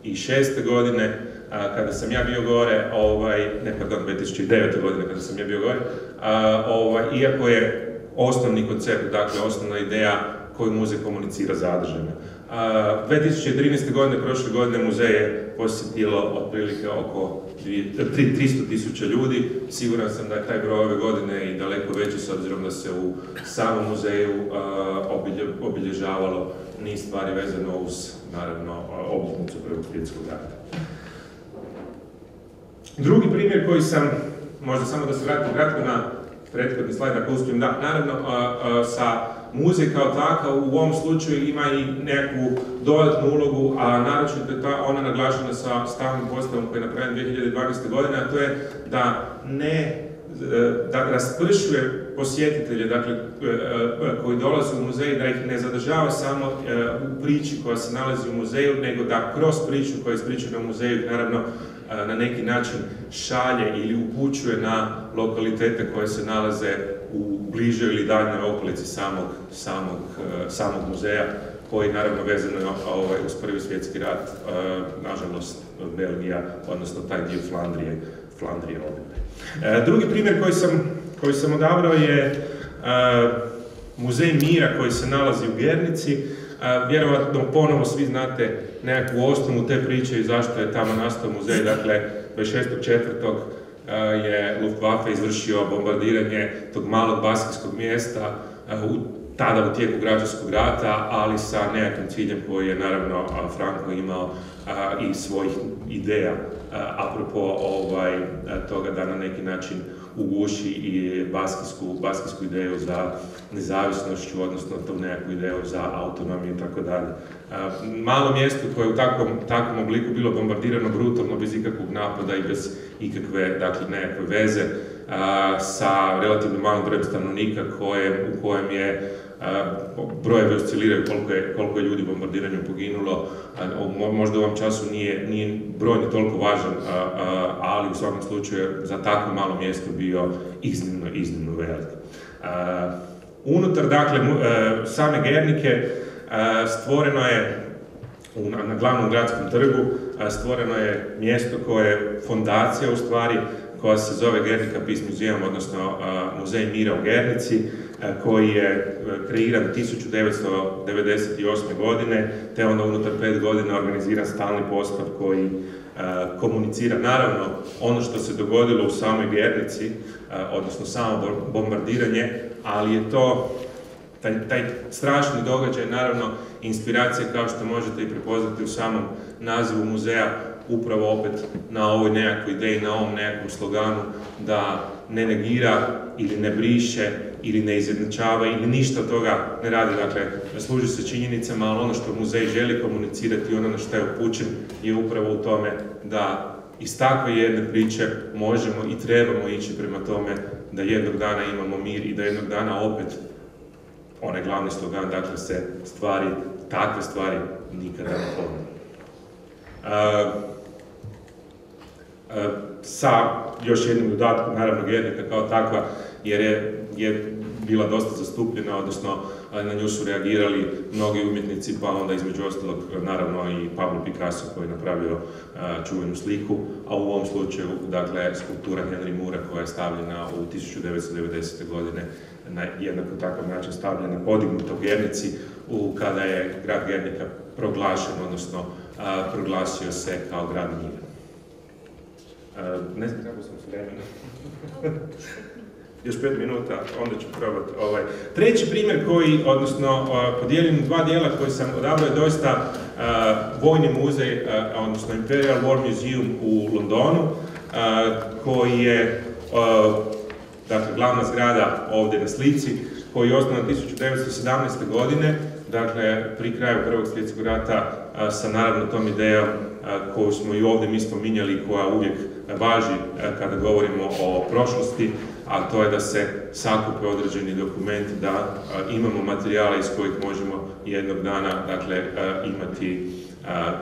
2006. godine, kada sam ja bio gore, ovaj, ne pardon, 2009. godine kada sam ja bio gore, ovaj, iako je osnovni koncept, dakle osnovna ideja koju muzej komunicira zadržana. 2013. godine, prošle godine, muzej je posjetilo otprilike oko 300 tisuća ljudi. Siguran sam da je taj broj ove godine i daleko veći s obzirom da se u samom muzeju obilježavalo niz stvari vezano uz, naravno, obljetnicu Prvog svjetskog rata. Drugi primjer koji sam, možda samo da se vratim kratko na prethodni slajd, ako uspijem, da, naravno, sa muzej kao takav u ovom slučaju ima i neku dodatnu ulogu, a naročito je ta, ona naglašena sa stavnim postavom koji je napravljen 2012. godine, a to je da ne da raspršuje posjetitelje, dakle, e, e, koji dolaze u muzej, da ih ne zadržava samo e, u priči koja se nalazi u muzeju, nego da kroz priču koja je ispričana u muzeju, naravno, na neki način šalje ili upućuje na lokalitete koje se nalaze u bližoj ili daljnoj okolici samog, samog, samog muzeja, koji naravno vezano je ovaj, uz prvi svjetski rat, nažalost Belgija, odnosno taj dio Flandrije, Flandrije E, drugi primjer koji sam, koji sam odabrao je e, Muzej mira koji se nalazi u Gernici. E, vjerovatno ponovo svi znate nekakvu osnovu te priče i zašto je tamo nastao muzej. Dakle, 26.4. je Luftwaffe izvršio bombardiranje tog malog baskijskog mjesta u tada u tijeku građanskog rata, ali sa nekakvim ciljem koji je naravno Franko imao i svojih ideja apropo ovaj, toga da na neki način uguši i baskijsku, baskijsku ideju za nezavisnošću, odnosno tu nekakvu ideju za autonomiju i tako dalje. Malo mjesto koje je u takvom, takvom obliku bilo bombardirano brutalno, bez ikakvog napada i bez ikakve, dakle, nekakve veze, sa relativno malim brojem stanovnika koje, u kojem je brojevi osciliraju koliko je, koliko ljudi bombardiranju poginulo, možda u ovom času nije, nije broj ni toliko važan, ali u svakom slučaju za tako malo mjesto bio iznimno, iznimno velik. Unutar, dakle, e, same Gernike e, stvoreno je na glavnom gradskom trgu stvoreno je mjesto koje je fondacija u stvari koja se zove Gernika Peace Museum, odnosno Muzej mira u Gernici, koji je kreiran 1998. godine, te onda unutar pet godina organiziran stalni postav koji komunicira. Naravno, ono što se dogodilo u samoj Gernici, odnosno samo bombardiranje, ali je to taj, taj strašni događaj, naravno, inspiracija kao što možete i prepoznati u samom nazivu muzeja, upravo opet na ovoj nekakvoj ideji, na ovom nekakvom sloganu da ne negira ili ne briše ili ne izjednačava ili ništa toga ne radi. Dakle, služi se činjenicama, ali ono što muzej želi komunicirati i ono na što je upućen je upravo u tome da iz takve jedne priče možemo i trebamo ići prema tome da jednog dana imamo mir i da jednog dana opet onaj glavni slogan, dakle se stvari, takve stvari nikada ne ponovno. sa još jednim dodatkom, naravno Gernika kao takva, jer je, je bila dosta zastupljena, odnosno na nju su reagirali mnogi umjetnici, pa onda između ostalog naravno i Pablo Picasso koji je napravio čuvenu sliku, a u ovom slučaju, dakle, skulptura Henry Moore koja je stavljena u 1990. godine na jednako takav način stavljena podignuto Gernici u, kada je grad Gernika proglašen, odnosno proglasio se kao grad mira. Ne znam kako sam s. Još pet minuta, onda ću probati. Ovaj. Treći primjer koji, odnosno podijelim dva dijela koji sam odabrao je doista Vojni muzej, odnosno Imperial War Museum u Londonu, koji je dakle, glavna zgrada ovdje na slici, koji je osnovan 1917. godine, dakle, pri kraju Prvog svjetskog rata, sa naravno tom idejom koju smo i ovdje mi spominjali, koja uvijek važi kada govorimo o prošlosti, a to je da se sakupe određeni dokumenti, da imamo materijale iz kojih možemo jednog dana dakle, imati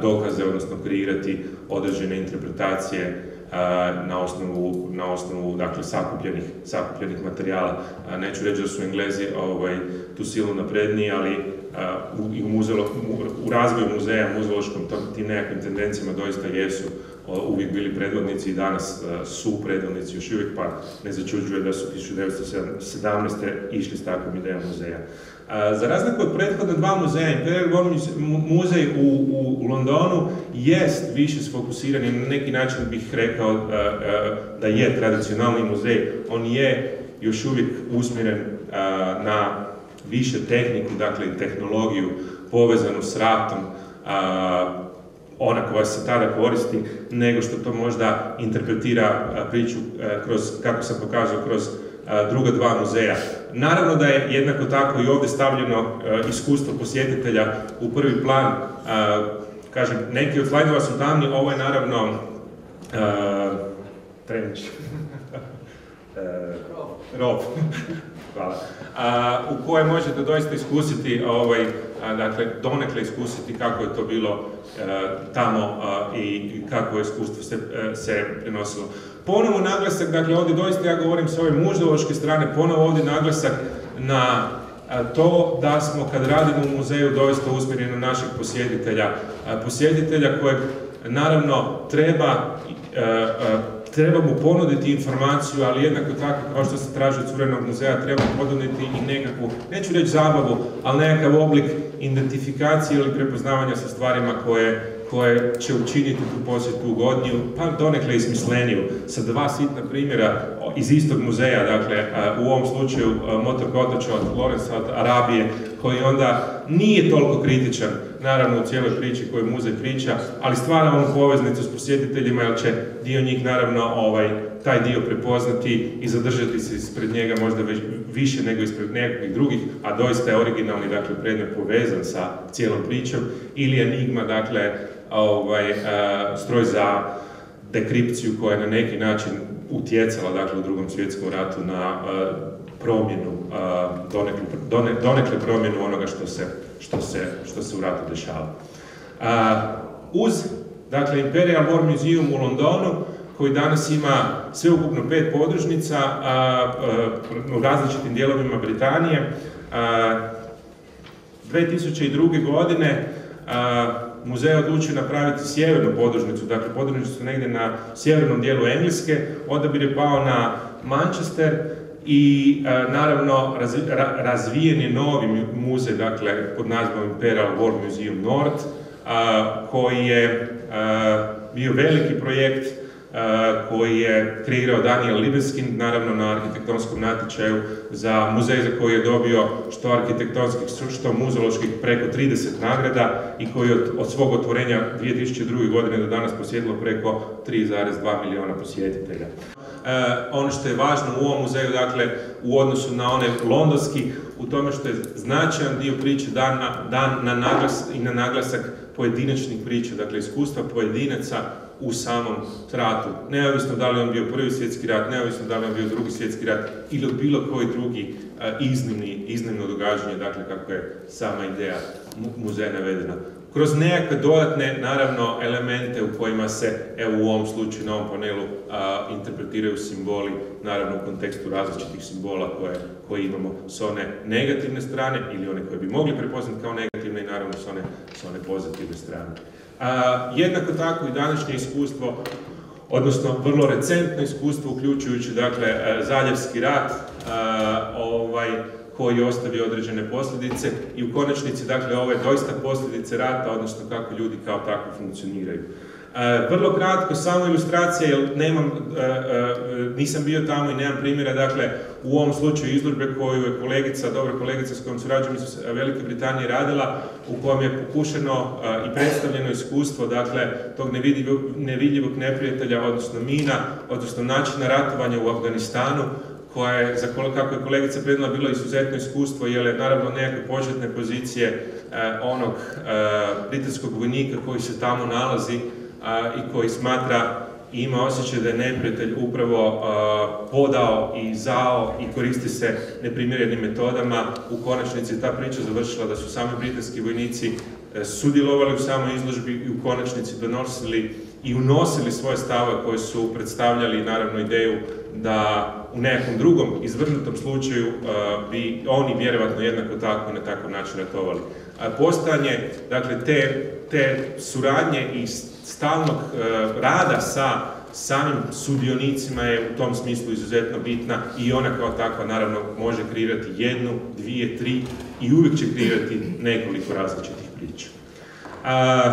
dokaze, odnosno kreirati određene interpretacije na osnovu, dakle, sakupljenih, materijala. Neću reći da su Englezi ovaj, tu silu napredniji, ali u, u razvoju muzeja, muzeološkom, tim nekakvim tendencijama doista jesu uvijek bili predvodnici i danas su predvodnici još uvijek, pa ne začuđuje da su 1917. išli s takvom idejom muzeja. Za razliku od prethodna dva muzeja, Imperial War muzej u, u, Londonu jest više sfokusiran i na neki način bih rekao da je tradicionalni muzej. On je još uvijek usmjeren na više tehniku, dakle tehnologiju povezanu s ratom, ona koja se tada koristi, nego što to možda interpretira priču kroz, kako sam pokazao, kroz druga dva muzeja. Naravno da je jednako tako i ovdje stavljeno iskustvo posjetitelja u prvi plan. Kažem, neki od slajdova su tamni, ovo je naravno trenč. Rov. Hvala. u kojem možete doista iskusiti, ovaj, dakle, donekle iskusiti kako je to bilo tamo i kako iskustvo se, se prenosilo. Ponovo naglasak, dakle ovdje doista ja govorim s ove muzeološke strane, ponovo ovdje naglasak na to da smo kad radimo u muzeju doista usmjereni na naših posjetitelja. Posjetitelja kojeg naravno treba treba mu ponuditi informaciju, ali jednako tako kao što se traži od Curenog muzeja, treba ponuditi i nekakvu, neću reći zabavu, ali nekakav oblik identifikacije ili prepoznavanja sa stvarima koje koje će učiniti tu posjetu ugodniju, pa donekle i smisleniju. Sa dva sitna primjera iz istog muzeja, dakle u ovom slučaju motor kotača od Lorenza od Arabije, koji onda nije toliko kritičan, naravno u cijeloj priči koju muzej priča, ali stvara onu poveznicu s posjetiteljima, jer će dio njih naravno ovaj, taj dio prepoznati i zadržati se ispred njega možda već više nego ispred nekakvih drugih, a doista je originalni dakle, predmet povezan sa cijelom pričom, ili enigma, dakle, ovaj, stroj za dekripciju koja je na neki način utjecala dakle, u drugom svjetskom ratu na promjenu, donekle, donekle promjenu onoga što se, što se, što se u ratu dešava. Uz dakle, Imperial War Museum u Londonu, koji danas ima sveukupno pet podružnica u različitim dijelovima Britanije. 2002. godine muzej odlučio napraviti sjevernu podružnicu, dakle podružnicu negdje na sjevernom dijelu Engleske, odabir je pao na Manchester i e, naravno razvijen je novi muzej, dakle pod nazvom Imperial War Museum North, koji je e, bio veliki projekt koji je kreirao Daniel Libeskin, naravno na arhitektonskom natječaju za muzej za koji je dobio što arhitektonskih, što muzoloških preko 30 nagrada i koji od, od svog otvorenja 2002. godine do danas posjetilo preko 3,2 miliona posjetitelja. E, ono što je važno u ovom muzeju, dakle, u odnosu na one londonski, u tome što je značajan dio priče dan na, dan na naglas, i na naglasak pojedinačnih priča, dakle iskustva pojedinaca u samom ratu. Neovisno da li on bio prvi svjetski rat, neovisno da li on bio drugi svjetski rat ili bilo koji drugi iznimni, iznimno događanje, dakle kako je sama ideja muzeja navedena. Kroz nekakve dodatne, naravno, elemente u kojima se, evo u ovom slučaju na ovom panelu, interpretiraju simboli, naravno u kontekstu različitih simbola koje, koje imamo s one negativne strane ili one koje bi mogli prepoznati kao negativne i naravno s one, s one pozitivne strane. Jednako tako i današnje iskustvo, odnosno vrlo recentno iskustvo, uključujući dakle Zaljevski rat, ovaj, koji je ostavio određene posljedice i u konačnici dakle ove doista posljedice rata, odnosno kako ljudi kao takvi funkcioniraju. E, vrlo kratko, samo ilustracija, jer nemam, e, e, nisam bio tamo i nemam primjera, dakle, u ovom slučaju izložbe koju je kolegica, dobra kolegica s kojom surađujem iz Velike Britanije radila, u kojem je pokušeno i predstavljeno iskustvo, dakle, tog nevidljivog, neprijatelja, odnosno mina, odnosno načina ratovanja u Afganistanu, koja je, za kako je kolegica predala, bilo izuzetno iskustvo, jer je naravno nekakve početne pozicije onog britanskog vojnika koji se tamo nalazi, i koji smatra i ima osjećaj da je neprijatelj upravo podao i zao i koristi se neprimjerenim metodama. U konačnici ta priča završila da su sami britanski vojnici e, sudjelovali u samoj izložbi i u konačnici donosili i unosili svoje stavove koji su predstavljali naravno ideju da u nekom drugom izvrnutom slučaju bi oni vjerovatno jednako tako i na takav način ratovali. A postojanje dakle, te, te suradnje i stalnog uh, rada sa samim sudionicima je u tom smislu izuzetno bitna i ona kao takva naravno može kreirati jednu, dvije, tri i uvijek će kreirati nekoliko različitih priča. A,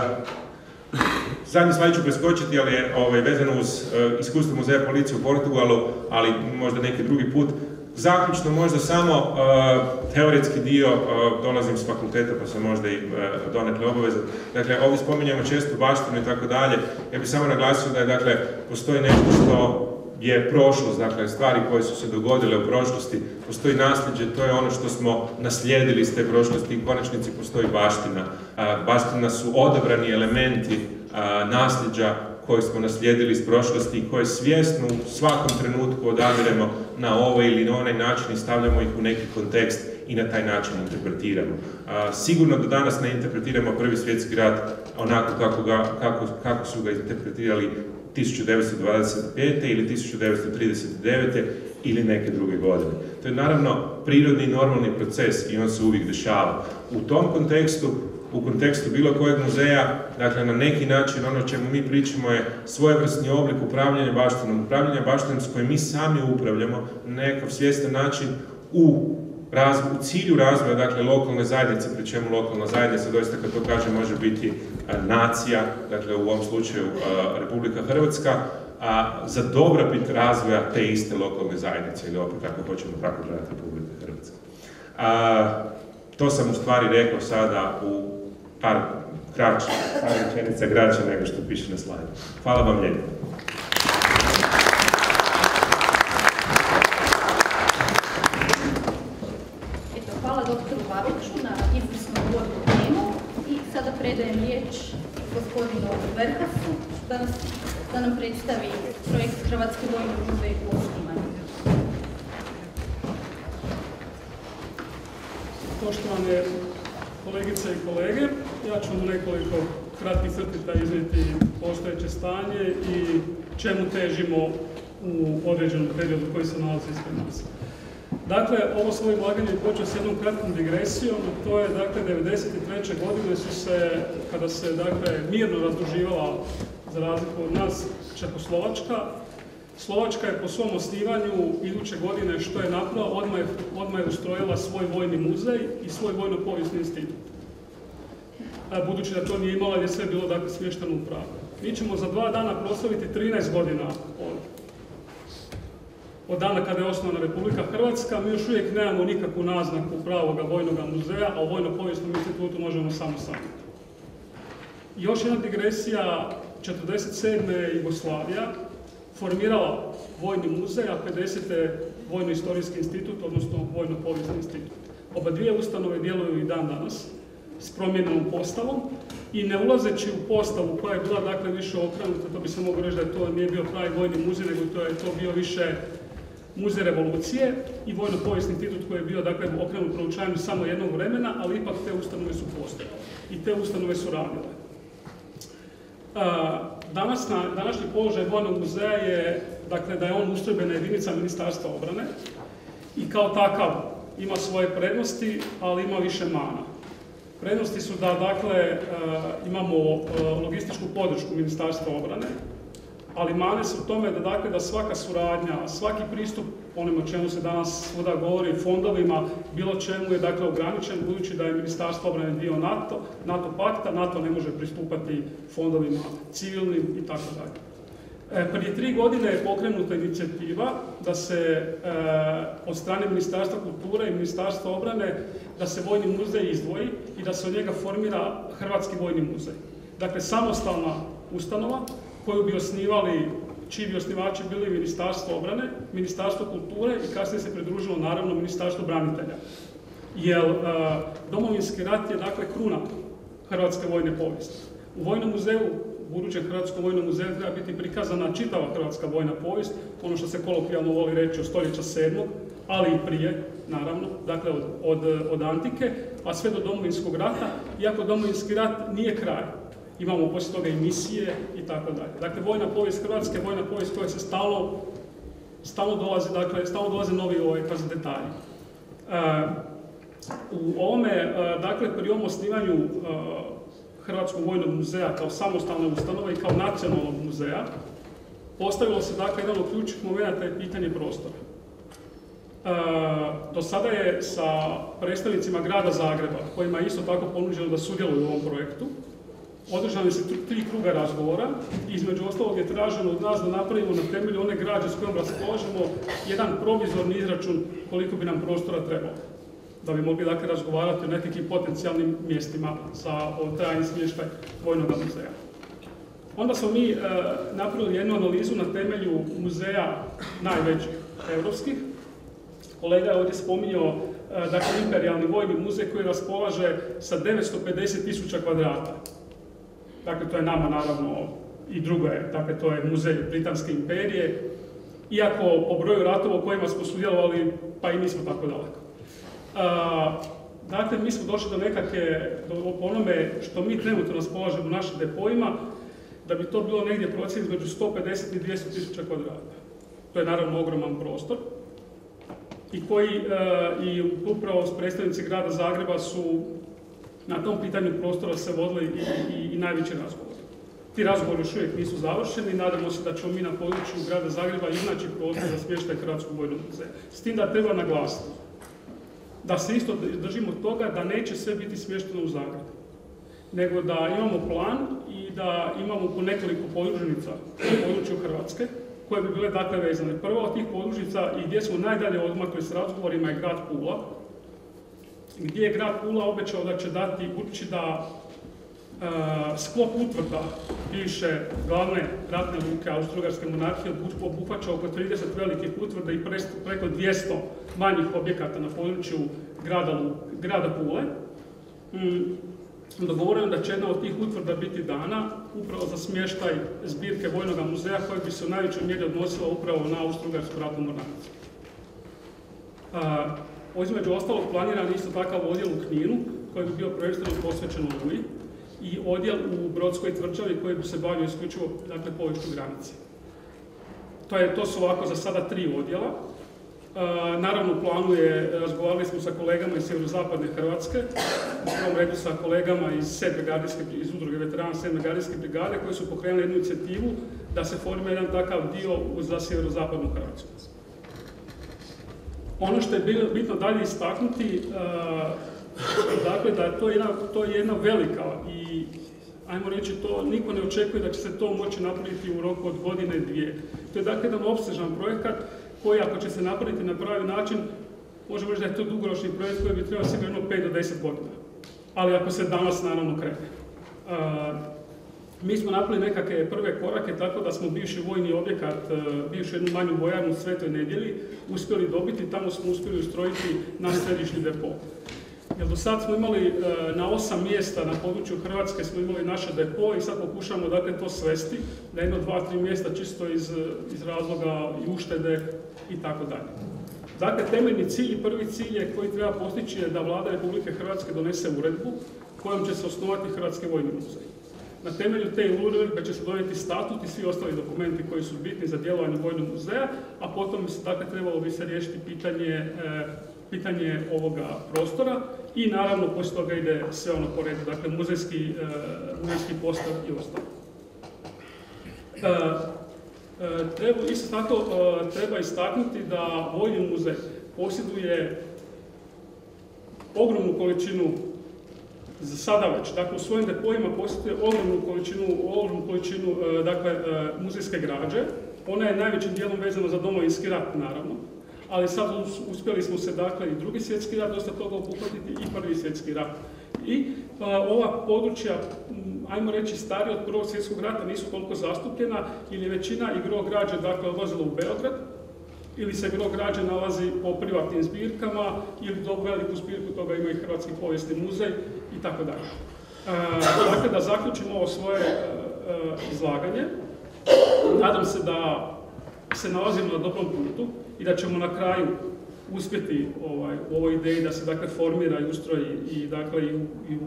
Zadnji slajd ću preskočiti, ali je ovaj, vezano uz uh, iskustvo muzeja policije u Portugalu, ali možda neki drugi put. Zaključno možda samo uh, teoretski dio, uh, dolazim s fakulteta pa sam možda i uh, donekle obavezan. Dakle, ovdje spominjamo često baštinu i tako dalje. Ja bih samo naglasio da je, dakle, postoji nešto što je prošlost, dakle stvari koje su se dogodile u prošlosti, postoji nasljeđe, to je ono što smo naslijedili iz te prošlosti i u konačnici postoji baština. Baština su odabrani elementi nasljeđa koje smo naslijedili iz prošlosti i koje svjesno u svakom trenutku odabiremo na ovaj ili na onaj način i stavljamo ih u neki kontekst i na taj način interpretiramo. sigurno da danas ne interpretiramo prvi svjetski rat onako kako, ga, kako, kako su ga interpretirali 1925. ili 1939. ili neke druge godine. To je naravno prirodni i normalni proces i on se uvijek dešava. U tom kontekstu u kontekstu bilo kojeg muzeja, dakle na neki način ono čemu mi pričamo je svojevrsni oblik upravljanja baštinom, upravljanja baštinom s kojim mi sami upravljamo na nekakav svjestan način u, cilju razvoja dakle lokalne zajednice, pri čemu lokalna zajednica doista kad to kaže može biti nacija, dakle u ovom slučaju Republika Hrvatska, a za dobrobit razvoja te iste lokalne zajednice ili opet ako hoćemo tako gledati Republika Hrvatska. A, to sam u stvari rekao sada u par kraća, par rečenica nego što piše na slajdu. Hvala vam lijepo. Hvala doktoru Babiću na riječ gospodinu da, nam predstavi projekt Hrvatske u osnivanju. Poštovane kolegice i kolege. Vam nekoliko kratkih crtica iznijeti postojeće stanje i čemu težimo u određenom periodu koji se nalazi ispred nas. Dakle, ovo svoje ulaganje je počeo s jednom kratkom digresijom, to je, dakle, 1993. godine su se, kada se, dakle, mirno razduživala, za razliku od nas, Čehoslovačka, Slovačka je po svom osnivanju iduće godine što je napravila, odmah je ustrojila svoj vojni muzej i svoj vojno-povijesni institut. Budući da to nije imala jer je sve bilo dakle, smješteno u pravu. Mi ćemo za dva dana proslaviti 13 godina od, od dana kada je osnovana Republika Hrvatska. Mi još uvijek nemamo nikakvu naznaku pravoga vojnog muzeja, a u vojno-povijesnom institutu možemo samo sanjati. Još jedna digresija, 47. Jugoslavija, formirala Vojni muzej, a 50. Vojno-historijski institut, odnosno Vojno-povijesni institut. Oba dvije ustanove djeluju i dan danas s promjenom postavom i ne ulazeći u postavu koja je bila dakle više okrenuta, to bi se moglo reći da to nije bio pravi vojni muzej, nego to je to bio više muzej revolucije i vojno-povijesni institut koji je bio dakle okrenut proučavanju samo jednog vremena, ali ipak te ustanove su postojale i te ustanove su radile. Danas na, današnji položaj Vojnog muzeja je dakle, da je on ustrojbena jedinica Ministarstva obrane i kao takav ima svoje prednosti, ali ima više mana. Prednosti su da dakle, imamo logističku podršku Ministarstva obrane, ali mane su u tome da, dakle, da svaka suradnja, svaki pristup onima o čemu se danas svuda govori, fondovima, bilo čemu je dakle ograničen, budući da je Ministarstvo obrane dio NATO, NATO pakta, NATO ne može pristupati fondovima civilnim i tako dalje. E, prije tri godine je pokrenuta inicijativa da se e, od strane Ministarstva kulture i Ministarstva obrane da se vojni muzej izdvoji i da se od njega formira Hrvatski vojni muzej. Dakle, samostalna ustanova koju bi osnivali, čiji bi osnivači bili Ministarstvo obrane, Ministarstvo kulture i kasnije se pridružilo naravno Ministarstvo branitelja. Jer e, Domovinski rat je dakle kruna Hrvatske vojne povijesti. U Vojnom muzeju, budućem Hrvatskom vojnom muzeju treba biti prikazana čitava Hrvatska vojna povijest, ono što se kolokvijalno voli reći od stoljeća sedmog, ali i prije, naravno, dakle od, od, antike, pa sve do Domovinskog rata, iako Domovinski rat nije kraj imamo poslije toga emisije i tako dalje. Dakle, vojna povijest Hrvatske, vojna povijest koja se stalno, stalno dolazi, dakle, stalno dolaze novi ovaj, detalji. E, u ovome, e, dakle, pri ovom osnivanju e, Hrvatskog vojnog muzeja kao samostalne ustanove i kao nacionalnog muzeja, postavilo se dakle jedan od ključnih momenta je pitanje prostora. do sada je sa predstavnicima grada Zagreba, kojima je isto tako ponuđeno da sudjeluju u ovom projektu, održane se tri kruga razgovora i između ostalog je traženo od nas da napravimo na temelju one građe s kojom raspolažemo jedan provizorni izračun koliko bi nam prostora trebalo da bi mogli dakle razgovarati o nekakvim potencijalnim mjestima za trajni smještaj Vojnog muzeja. Onda smo mi e, napravili jednu analizu na temelju muzeja najvećih europskih. Kolega je ovdje spominjao e, dakle, imperijalni vojni muzej koji raspolaže sa 950 tisuća kvadrata. Dakle, to je nama naravno i drugo je, dakle, to je muzej Britanske imperije, iako po broju ratova u kojima smo sudjelovali, pa i nismo tako daleko. Dakle, mi smo došli do nekakve, do onome što mi trenutno raspolažemo u našim depojima, da bi to bilo negdje procjen između 150 i 200 tisuća kvadrata. To je naravno ogroman prostor i koji e, i upravo predstavnici grada Zagreba su na tom pitanju prostora se vodili i, i, i najveći razgovori. Ti razgovori još uvijek nisu završeni, nadamo se da ćemo mi na području grada Zagreba iznaći prostor za smještaj Hrvatskog vojnog muzeja. S tim da treba naglasiti da se isto držimo toga da neće sve biti smješteno u Zagrebu, nego da imamo plan i da imamo po nekoliko podružnica u području Hrvatske, koje bi bile dakle vezane. Prva od tih podružnica i gdje smo najdalje odmakli s razgovorima je grad Pula, gdje je grad Pula obećao da će dati, budući da sklop utvrda bivše glavne ratne luke Austro-Ugarske monarhije obuhvaća oko 30 velikih utvrda i preko 200 manjih objekata na području grada, grada Pule. Mm, dogovoreno da će jedna od tih utvrda biti dana upravo za smještaj zbirke Vojnog muzeja koja bi se u najvećoj mjeri odnosila upravo na Austro-Ugarsku ratnu monarhiju. Između ostalog planiran isto takav odjel u Kninu koji bi bio prvenstveno posvećen Oluji i odjel u Brodskoj tvrđavi koji bi se bavio isključivo dakle, poviješću granice. To, je, to su ovako za sada tri odjela. naravno, u planu je, razgovarali smo sa kolegama iz sjeverozapadne Hrvatske, u prvom redu sa kolegama iz, iz udruge veterana 7. gardijske brigade koji su pokrenuli jednu inicijativu da se formira jedan takav dio za sjeverozapadnu Hrvatsku. Ono što je bitno dalje istaknuti, dakle da je to jedna, to je jedna velika i ajmo reći to, niko ne očekuje da će se to moći napraviti u roku od godine dvije. To je dakle jedan opsežan projekat koji ako će se napraviti na pravi način, možemo reći da je to dugoročni projekt koji bi trebao sigurno 5 do 10 godina. Ali ako se danas naravno krene. Mi smo napravili nekakve prve korake tako da smo bivši vojni objekat, e, bivšu jednu manju vojarnu u Svetoj nedjelji, uspjeli dobiti, tamo smo uspjeli ustrojiti naš središnji depo. Jer do sad smo imali e, na osam mjesta na području Hrvatske smo imali naše depo i sad pokušamo dakle to svesti na jedno, dva, tri mjesta čisto iz, iz razloga i uštede i tako dalje. Dakle, temeljni cilj i prvi cilj je koji treba postići je da vlada Republike Hrvatske donese uredbu kojom će se osnovati Hrvatski vojni muzej. Na temelju te uredbe će se donijeti statut i svi ostali dokumenti koji su bitni za djelovanje Vojnog muzeja, a potom se dakle trebalo bi se riješiti pitanje, e, pitanje ovoga prostora i naravno poslije toga ide sve ono po redu, dakle muzejski, e, muzejski postav i ostalo. E, treba, isto tako treba istaknuti da Vojni muzej posjeduje ogromnu količinu za sada već, dakle u svojim depojima posjetuje ogromnu količinu, ogromnu količinu e, dakle, e, muzejske građe. Ona je najvećim dijelom vezana za domovinski rat, naravno, ali sad uspjeli smo se dakle i drugi svjetski rat dosta toga obuhvatiti i prvi svjetski rat. I e, ova područja, ajmo reći starije od prvog svjetskog rata, nisu toliko zastupljena ili je većina i gro građe dakle odlazila u Beograd, ili se gro građe nalazi po privatnim zbirkama ili do veliku zbirku toga ima i Hrvatski povijesni muzej i tako dalje. E, dakle, da zaključimo ovo svoje e, e, izlaganje. Nadam se da se nalazimo na dobrom putu i da ćemo na kraju uspjeti ovaj, u ovoj ideji da se dakle formira i ustroji i dakle i u, i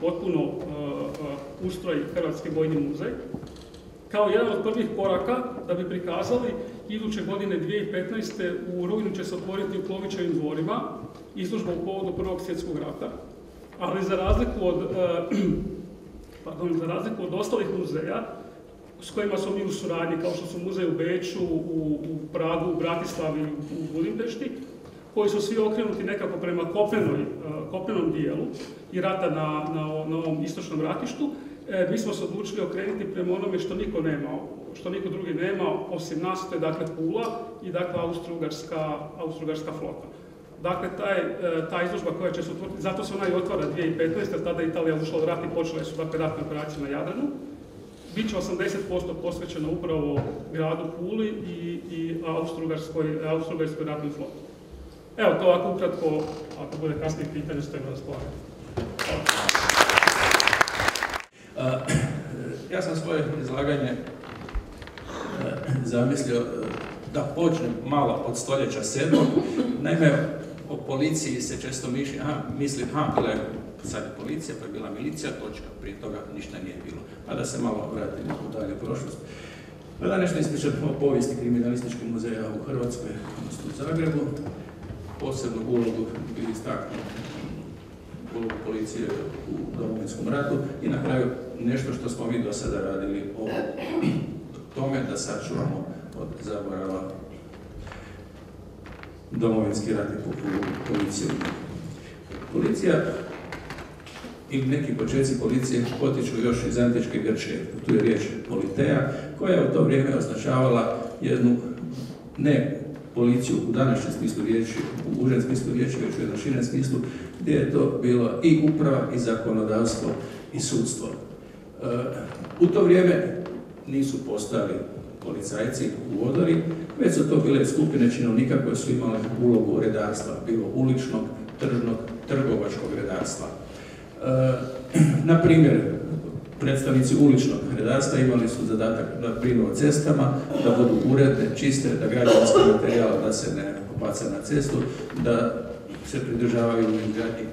potpuno uh, uh, ustroji Hrvatski vojni muzej. Kao jedan od prvih koraka da bi prikazali iduće godine 2015. u rujnu će se otvoriti u Klovićevim dvorima izložba u povodu Prvog svjetskog rata, ali za razliku od, uh, pardon, za razliku od ostalih muzeja, s kojima smo mi u suradnji, kao što su muzej u Beču, u, Pragu, u Bratislavi, u Budimpešti, koji su svi okrenuti nekako prema kopnenoj, kopnenom dijelu i rata na, ovom istočnom ratištu, e, mi smo se odlučili okrenuti prema onome što niko nema, što niko drugi nema, osim nas, to je dakle Pula i dakle Austro-Ugarska, Austro flota. Dakle, e, ta izložba koja će se otvoriti, zato se ona i otvara 2015. tada je Italija ušla u rat i počele su dakle ratne operacije na Jadranu. Biće 80% posvećeno upravo gradu Puli i, i Austro-Ugarskoj ratnoj floti. Evo, to ovako ukratko, ako bude kasnije pitanje, stojimo na raspolaganju. Ja sam svoje izlaganje zamislio da počnem malo od stoljeća sedmog. Naime, o policiji se često mišli, aha, misli, aha, sad je policija, pa je bila milicija, točka, prije toga ništa nije bilo. A da se malo vratimo u dalje prošlost. Pa da nešto ispričam o povijesti kriminalističkog muzeja u Hrvatskoj, odnosno u Zagrebu posebnu ulogu bili istaknuti ulogu policije u domovinskom ratu i na kraju nešto što smo mi do sada radili o tome da sačuvamo od zaborava domovinski rat i policiju. Policija i neki početci policije potiču još iz antičke Grčke. Tu je riječ politeja, koja je u to vrijeme označavala jednu ne policiju u današnjem smislu riječi, u užem smislu riječi, već u jednom smislu, gdje je to bilo i uprava, i zakonodavstvo, i sudstvo. E, u to vrijeme nisu postali policajci u odori, već su to bile skupine činovnika koje su imale ulogu redarstva, bilo uličnog, tržnog, trgovačkog redarstva. E, na primjer, predstavnici uličnog redarstva imali su zadatak da brinu o cestama, da budu uredne, čiste, da građanski materijal da se ne popaca na cestu, da se pridržavaju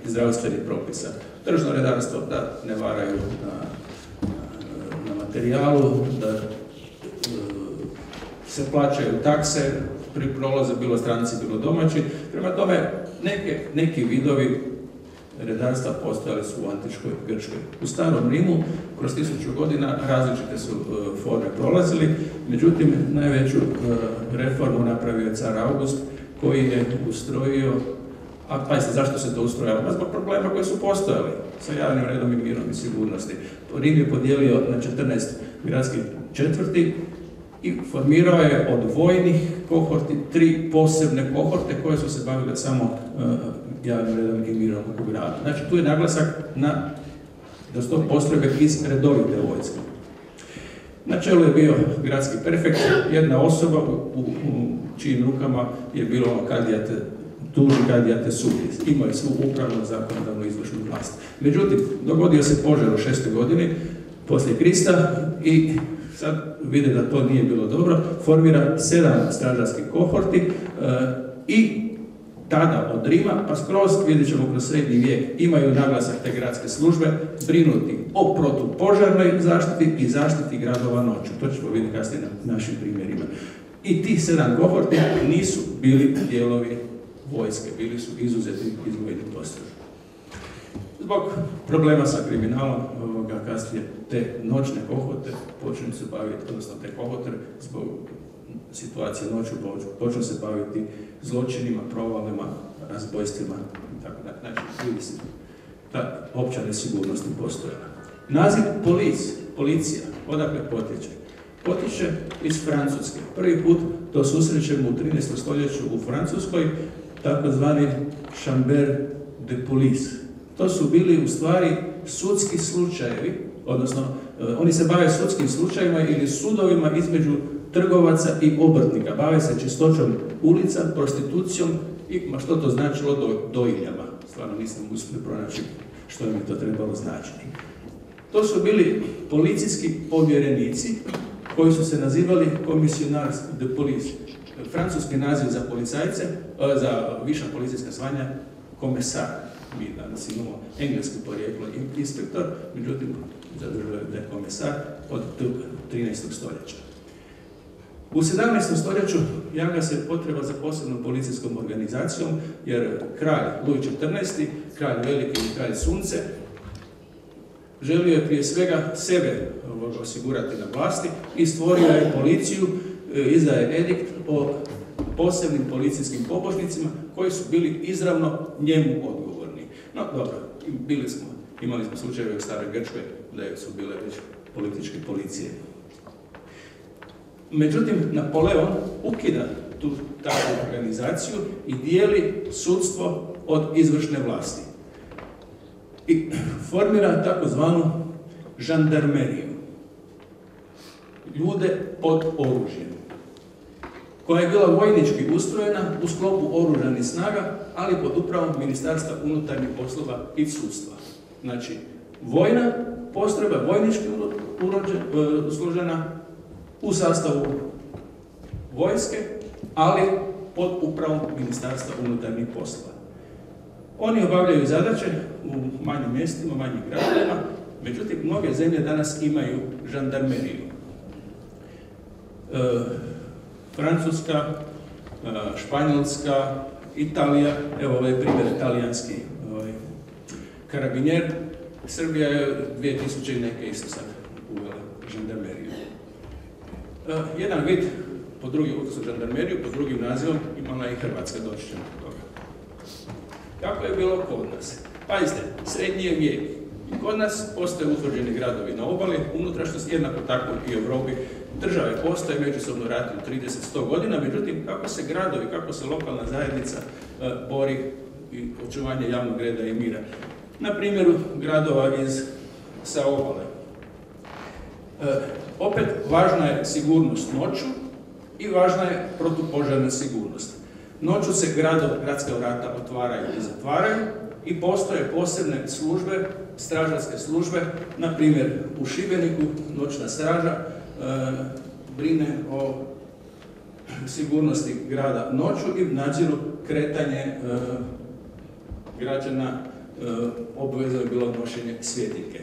zdravstvenih propisa. Tržno redarstvo da ne varaju na, na materijalu, da e, se plaćaju takse pri prolazu, bilo stranci, bilo domaći. Prema tome, neke, neki vidovi redarstva postojali su u antičkoj Grčkoj. U starom Rimu kroz tisuću godina različite su e, forme prolazili, međutim najveću e, reformu napravio je car August koji je ustrojio a pazite, zašto se to ustrojava? Pa zbog problema koji su postojali sa javnim redom i mirom i sigurnosti. Rim je podijelio na 14 gradskih četvrti i formirao je od vojnih kohorti tri posebne kohorte koje su se bavile samo e, javnim redom i mirom u gradu. Znači tu je naglasak na da su to postrojbe iz redovite vojske. Na čelu je bio gradski prefekt, jedna osoba u, u, čijim rukama je bilo kadijate tuži kadijate sudi. Imao je svu upravnu, zakonodavnu, izvršnu vlast. Međutim, dogodio se požar u šestoj godini, poslije Krista, i sad vide da to nije bilo dobro, formira sedam stražarskih kohorti e, i tada od Rima, pa skroz vidjet ćemo kroz srednji vijek, imaju naglasak te gradske službe, brinuti o protupožarnoj zaštiti i zaštiti gradova noću. To ćemo vidjeti kasnije na našim primjerima. I ti sedam kohorti nisu bili dijelovi vojske, bili su izuzeti iz vojnih. Zbog problema sa kriminalom, ovoga, kasnije te noćne kohote počnu se baviti, odnosno te kohote, zbog situacije noću počnu se baviti zločinima, provalima, razbojstvima i tako da. Znači, vidi se ta opća nesigurnost postojala. Naziv polis, policija, odakle potječe? Potječe iz Francuske. Prvi put to susrećemo u 13. stoljeću u Francuskoj, takozvani chamber de police. To su bili u stvari sudski slučajevi, odnosno e, oni se bave sudskim slučajevima ili sudovima između trgovaca i obrtnika. Bave se čistoćom ulica, prostitucijom i ma što to značilo do, doiljama. Stvarno nisam uspio pronaći što mi to trebalo značiti. To su bili policijski povjerenici koji su se nazivali komisionars de police. francuski naziv za policajce, e, za viša policijska zvanja, komesar. Mi danas imamo engleski porijeklo inspektor, međutim zadržuje da je komesar od 13. stoljeća. U 17. stoljeću javlja se potreba za posebnom policijskom organizacijom, jer kralj Louis XIV, kralj Veliki i kralj Sunce, želio je prije svega sebe osigurati na vlasti i stvorio je policiju, e, izdaje edikt o posebnim policijskim pobožnicima koji su bili izravno njemu odgovorni. No, dobro, bili smo, imali smo slučajeve u Staroj Grčkoj da su bile već političke policije. Međutim, Napoleon ukida tu takvu organizaciju i dijeli sudstvo od izvršne vlasti. I formira takozvanu žandarmeriju. Ljude pod oružjem. Koja je bila vojnički ustrojena u sklopu oružanih snaga, ali pod upravom Ministarstva unutarnjih poslova i sudstva. Znači, vojna postrojba, vojnički uslužena u sastavu vojske, ali pod upravom Ministarstva unutarnjih poslova. Oni obavljaju zadaće u manjim mjestima, manjim gradovima, međutim, mnoge zemlje danas imaju žandarmeriju. E, Francuska, e, Španjolska, Italija, evo ovaj primjer talijanski ovaj, karabinjer, Srbija je 2000 neke isto sad uvela žandarmeriju. E, jedan vid, po drugi su žandarmeriju, pod drugim nazivom imala i Hrvatska, doći do toga. Kako je bilo kod nas? Pazite, srednji je vijek. I kod nas postoje utvrđeni gradovi na obali, unutrašnjost jednako tako i u Europi. Države postoje, međusobno rati u 30-100 godina, međutim kako se gradovi, kako se lokalna zajednica e, bori i očuvanje javnog reda i mira. Na primjeru gradova iz sa obale. E, opet, važna je sigurnost noću i važna je protupožarna sigurnost. Noću se grado, gradska vrata otvaraju i zatvaraju i postoje posebne službe, stražarske službe, na primjer u Šibeniku noćna straža brine o sigurnosti grada noću i nadziru kretanje e, građana e, je bilo nošenje svjetiljke.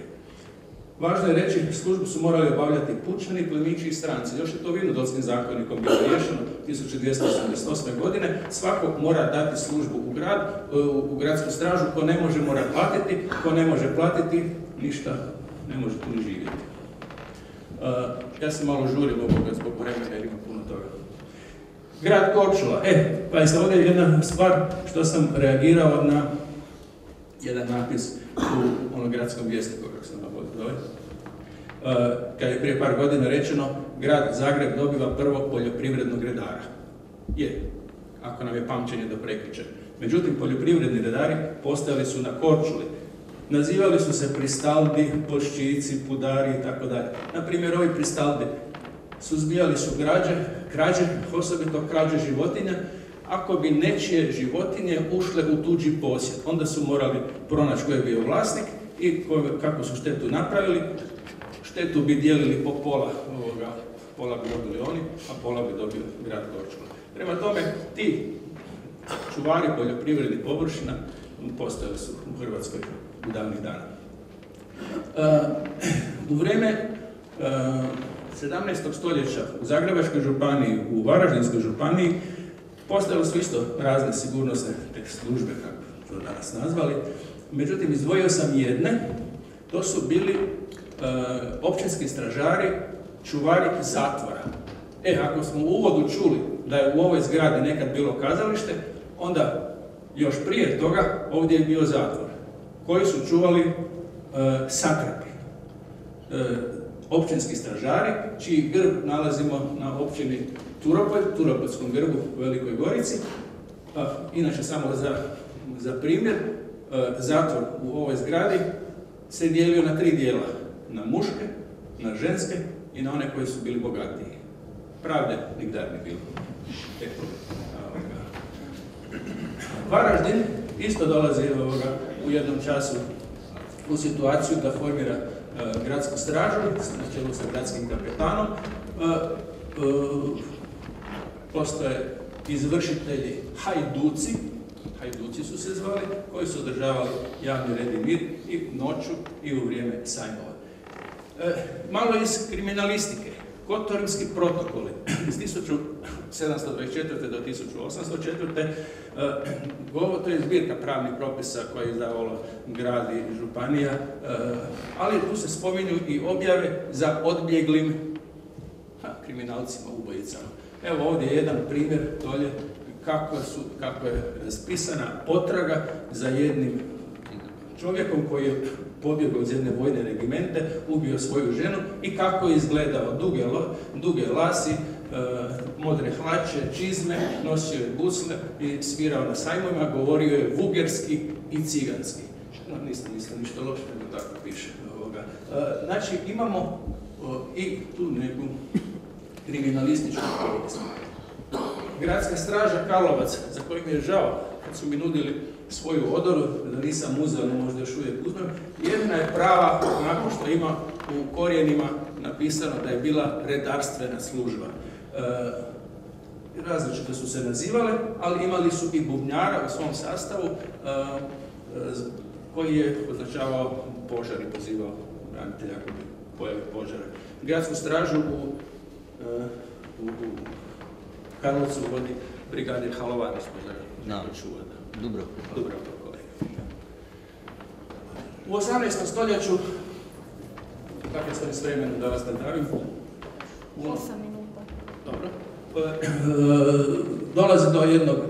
Važno je reći, službu su morali obavljati pučani, plemići i stranci. Još je to vinodotskim zakonikom bilo riješeno 1288. godine. Svako mora dati službu u grad, e, u gradsku stražu, ko ne može mora platiti, ko ne može platiti, ništa ne može tu živjeti. E, ja se malo žurim ovoga zbog vremena jer ima puno toga. Grad Korčula. E, pa je ovdje jedna stvar što sam reagirao na jedan napis u onom gradskom vjesniku, kako sam zove. Uh, kad je prije par godina rečeno, grad Zagreb dobiva prvog poljoprivrednog redara. Je, ako nam je pamćenje do prekriče. Međutim, poljoprivredni redari postali su na Korčuli. Nazivali su se pristalbi, poščici, pudari i tako dalje. Naprimjer, ovi pristalbi suzbijali su građe, krađe, osobito krađe životinja, ako bi nečije životinje ušle u tuđi posjed. Onda su morali pronaći ko je bio vlasnik i kako su štetu napravili. Štetu bi dijelili po pola ovoga, pola bi dobili oni, a pola bi dobio grad Korčula. Prema tome, ti čuvari poljoprivrednih površina postojali su u Hrvatskoj u davnih dana. E, u vrijeme 17. E, stoljeća u Zagrebačkoj županiji, u Varaždinskoj županiji, Postojale su isto razne sigurnosne službe, kako to danas nazvali. Međutim, izdvojio sam jedne. To su bili e, općinski stražari, čuvari zatvora. E, ako smo u uvodu čuli da je u ovoj zgradi nekad bilo kazalište, onda još prije toga ovdje je bio zatvor, koji su čuvali e, satrapi. E, općinski stražari, čiji grb nalazimo na općini Turopolj, Turopoljskom grbu u Velikoj Gorici. inače, samo za, primjer, e, zatvor u ovoj zgradi se dijelio na tri dijela. Na muške, na ženske i na one koji su bili bogatiji. Pravde nikdar ne bilo. Varaždin isto dolazi ovoga, u jednom času u situaciju da formira e, gradsku stražu na čelu sa gradskim kapetanom. E, postoje izvršitelji hajduci, hajduci su se zvali, koji su održavali javni red i mir i noću i u vrijeme sajmova. E, malo iz kriminalistike. Kotorimski protokoli iz 1724. do 1804. E, Govo, to je zbirka pravnih propisa koje je izdavalo grad i županija, e, ali tu se spominju i objave za odbjeglim kriminalcima, ubojicama. Evo ovdje je jedan primjer dolje kako, kako je raspisana potraga za jednim čovjekom koji je pobjegao iz jedne vojne regimente, ubio svoju ženu i kako je izgledao duge, duge lasi, modre hlače, čizme, nosio je busle i svirao na sajmovima, govorio je vugerski i ciganski. No, nisam, nisam ništa loše, nego tako piše. Ovoga. E, znači, imamo i tu neku kriminalističku povijest. Gradska straža Karlovac, za koju mi je žao, kad su mi nudili svoju odoru, da nisam uzeo, no možda još uvijek uzmem, jedna je prava, nakon što ima u korijenima napisano da je bila redarstvena služba. E, različito su se nazivale, ali imali su i bubnjara u svom sastavu, e, e, koji je označavao požar i pozivao branitelja ako bi pojavi požara. Gradsku stražu u, u, u Karlovcu vodi brigadir čuva. da. Dubrovko. Dubravko, kolega. U 18. stoljeću, kako ste mi s vremenom da vas nadavim, u, 8 minuta. Dobro, E, dolazi do jednog e,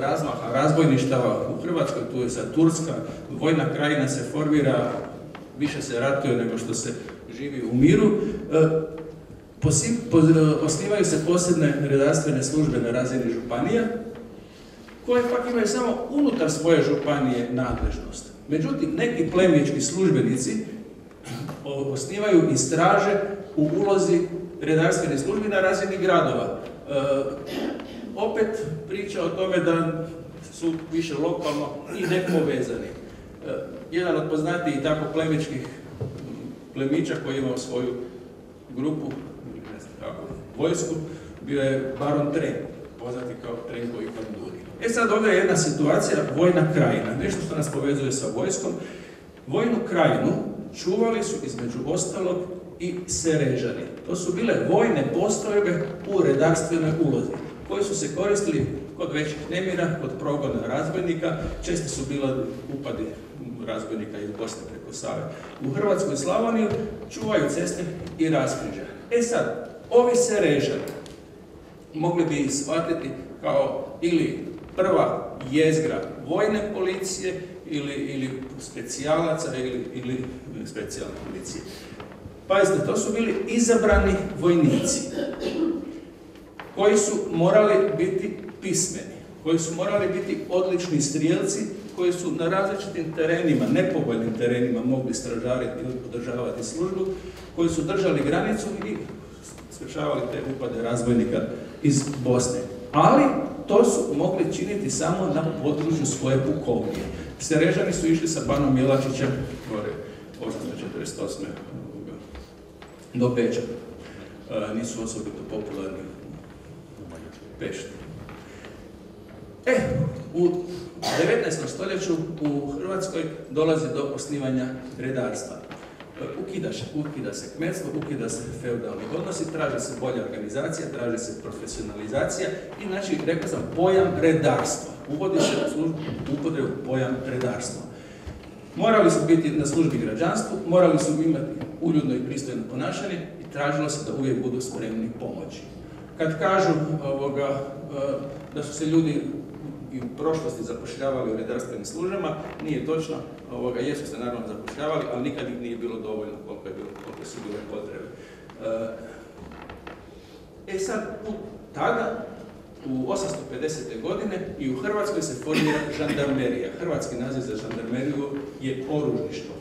razmaha razbojništava u Hrvatskoj, tu je sad Turska, vojna krajina se formira, više se ratuje nego što se živi u miru. E, osnivaju se posebne redarstvene službe na razini županija, koje pak imaju samo unutar svoje županije nadležnost. Međutim, neki plemički službenici osnivaju i straže u ulozi redarstvene službe na razini gradova. E, opet priča o tome da su više lokalno i nepovezani. E, jedan od poznatijih tako plemičkih m, plemića koji je imao svoju grupu, ne znam kako, vojsku, bio je baron Tren, poznati kao Trenko i. E sad ovdje je jedna situacija, vojna krajina, nešto što nas povezuje sa vojskom. Vojnu krajinu čuvali su između ostalog i Serežani. To su bile vojne postrojbe u redarstvenoj ulozi, koji su se koristili kod većih nemira, kod progona razbojnika, često su bila upadi razbojnika iz Bosne preko Save. U Hrvatsku i Slavoniju čuvaju ceste i raskrižja. E sad, ovi Serežani mogli bi ih shvatiti kao ili prva jezgra vojne policije ili, ili specijalaca ili, ili specijalne policije. Pazite, to su bili izabrani vojnici koji su morali biti pismeni, koji su morali biti odlični strijelci, koji su na različitim terenima, nepovoljnim terenima mogli stražariti ili podržavati službu, koji su držali granicu i sprečavali te upade razbojnika iz Bosne. Ali to su mogli činiti samo na području svoje pukovnije. Serežani su išli sa banom Milačićem gore 848. do Beča. E, nisu osobito popularni u Pešti. E, u 19. stoljeću u Hrvatskoj dolazi do osnivanja redarstva. E, Ukida, se- ukida se kmetstvo, ukida se feudalni odnosi, traži se bolja organizacija, traži se profesionalizacija i znači, rekao sam, pojam redarstva. Uvodi se u upotrebu pojam redarstva. Morali su biti na službi građanstvu, morali su imati uljudno i pristojno ponašanje i tražilo se da uvijek budu spremni pomoći. Kad kažu ovoga, e, da su se ljudi i u prošlosti zapošljavali u redarstvenim službama, nije točno, ovoga, jesu se naravno zapošljavali, ali nikad ih nije bilo dovoljno koliko, je bilo, koliko su bile potrebe. E sad, u, tada, u 850. godine i u Hrvatskoj se formira žandarmerija. Hrvatski naziv za žandarmeriju je oružništvo.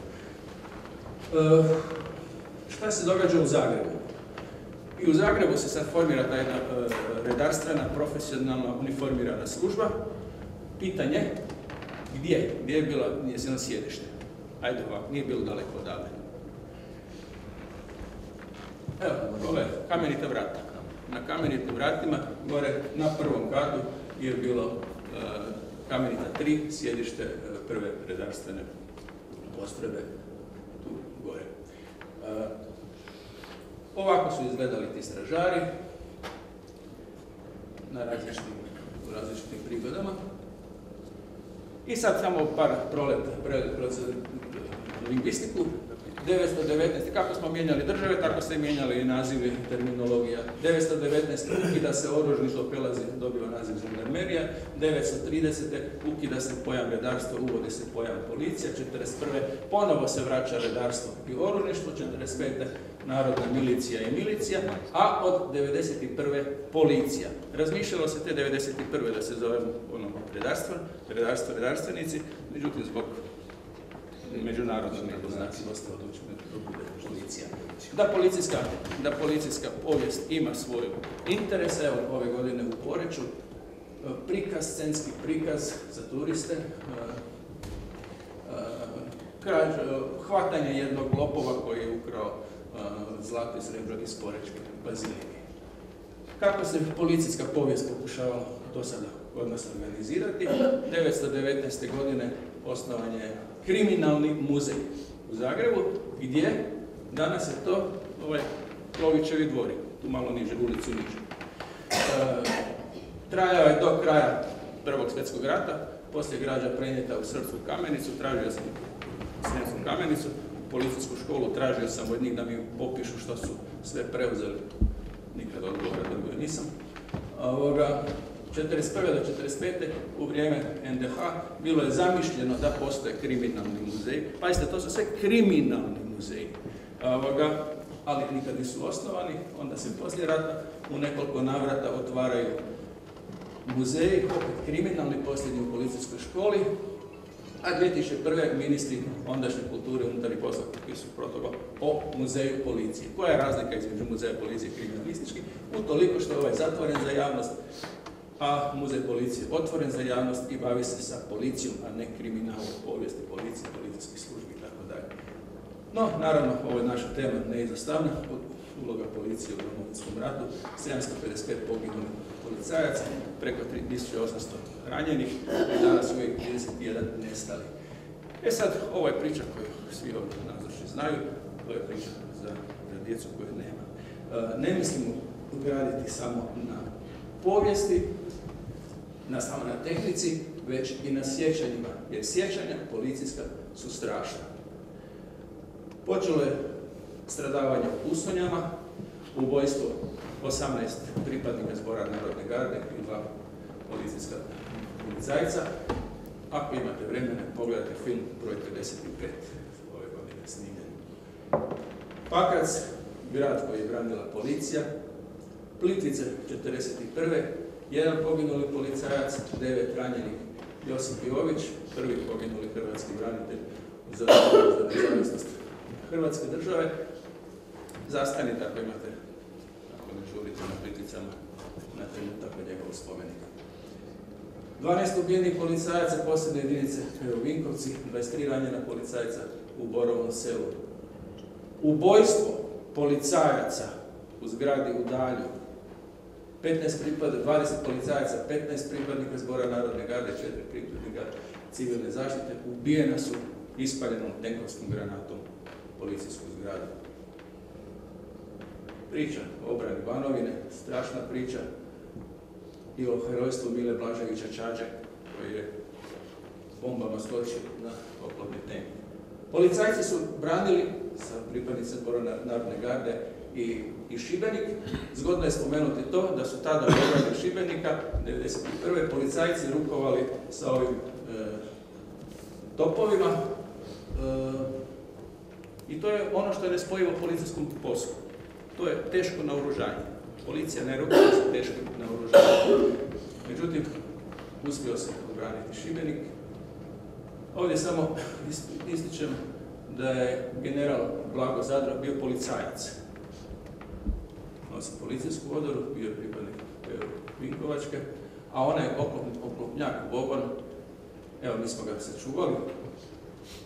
E, šta se događa u Zagrebu? I u Zagrebu se sad formira ta jedna e, redarstvena, profesionalna, uniformirana služba. Pitanje, gdje? Gdje je bila njezino sjedište? Ajde ovako, nije bilo daleko odavde. Evo, ove kamenita vrata. Na kamenitim vratima, gore na prvom katu je bilo e, kamenita 3, sjedište e, prve redarstvene postrojbe tu gore. E, ovako su izgledali ti stražari na različitim, u različitim prigodama. I sad samo par prolet, prelet kroz lingvistiku. 919. Kako smo mijenjali države, tako se mijenjali i nazivi terminologija. 919. ukida se oružni što prelazi, dobiva naziv žandarmerija. 930. ukida se pojam redarstva, uvodi se pojam policija. 41. ponovo se vraća redarstvo i oružništvo. 45. narodna milicija i milicija, a od 91. policija. Razmišljalo se te 91. da se zove ono redarstvo, redarstvo, redarstvenici, međutim zbog međunarodnog nepoznatljivosti odlučeno da bude policija. Da policijska, da policijska povijest ima svoj interes, evo ove godine u Poreču, prikaz, scenski prikaz za turiste, krađ, hvatanje jednog lopova koji je ukrao zlato i srebro iz Porečke bazilike. Kako se policijska povijest pokušavala do sada kod nas organizirati? 919. godine osnovan je kriminalni muzej u Zagrebu, gdje danas je to ovaj Klovićevi dvori, tu malo niže, ulicu niže. E, trajao je do kraja Prvog svjetskog rata, poslije građa prenijeta u Srpsku kamenicu, tražio sam Srpsku kamenicu, policijsku školu, tražio sam od njih da mi popišu što su sve preuzeli. Nikad odgovora dobio nisam. Ovoga, 1941. do 1945. u vrijeme NDH bilo je zamišljeno da postoje kriminalni muzej. Pazite, to su sve kriminalni muzeji. Ovoga, ali nikad nisu osnovani, onda se poslije rata u nekoliko navrata otvaraju muzeji, opet kriminalni, posljednji u policijskoj školi, a 2001. ministri ondašnje kulture unutarnjih posla su protokol o muzeju policije. Koja je razlika između muzeja policije i kriminalistički? U toliko što je ovaj zatvoren za javnost, a muzej policije otvoren za javnost i bavi se sa policijom, a ne kriminalom povijesti policije, policijskih službi i tako dalje. No, naravno, ovo je naša tema neizostavna, uloga policije u Domovinskom ratu, 755 poginulih policajaca, preko 3800 ranjenih i danas uvijek 31 nestali. E sad, ovo je priča koju svi ovdje nazočni znaju, to je priča za, djecu koje nema. E, ne mislimo ugraditi samo na povijesti, na samo na tehnici, već i na sjećanjima, jer sjećanja policijska su strašna. Počelo je stradavanje u Usonjama, ubojstvo 18 pripadnika zbora Narodne garde i dva policijska policajca. Ako imate vremena, pogledajte film broj 55 ove godine snimljen. Pakrac, grad koji je branila policija, Plitvice 41. Jedan poginuli policajac, devet ranjenih Josip Jović, prvi poginuli hrvatski branitelj za, za nezavisnost Hrvatske države. Zastanite ako imate, ako ne žurite na Plitvicama, na trenutak od njegovog spomenika. 12 ubijenih policajaca posebne jedinice u Vinkovci, 23 ranjena policajca u Borovom selu. Ubojstvo policajaca u zgradi u Dalju, 15 pripada, 20 policajaca, 15 pripadnika zbora Narodne garde, 4 pripadnika civilne zaštite, ubijena su ispaljenom tenkovskom granatom policijsku zgradu. Priča o obrani Banovine, strašna priča i o herojstvu Mile Blaževića Čađe, koji je bombama skočio na oklopni tank. Policajci su branili sa pripadnicom Narodne garde i, i Šibenik. Zgodno je spomenuti to da su tada u Šibenika 1991. policajci rukovali sa ovim e, topovima e, i to je ono što je nespojivo policijskom poslu. To je teško naoružanje. Policija ne rukuje sa teškim naoružanjem. Međutim, uspio se obraniti Šibenik. Ovdje samo ističem da je general Blago Zadra bio policajac. Nosi policijsku odoru, bio je pripadnik Vinkovačke, a onaj oklopnjak Boban, evo mi smo ga sačuvali,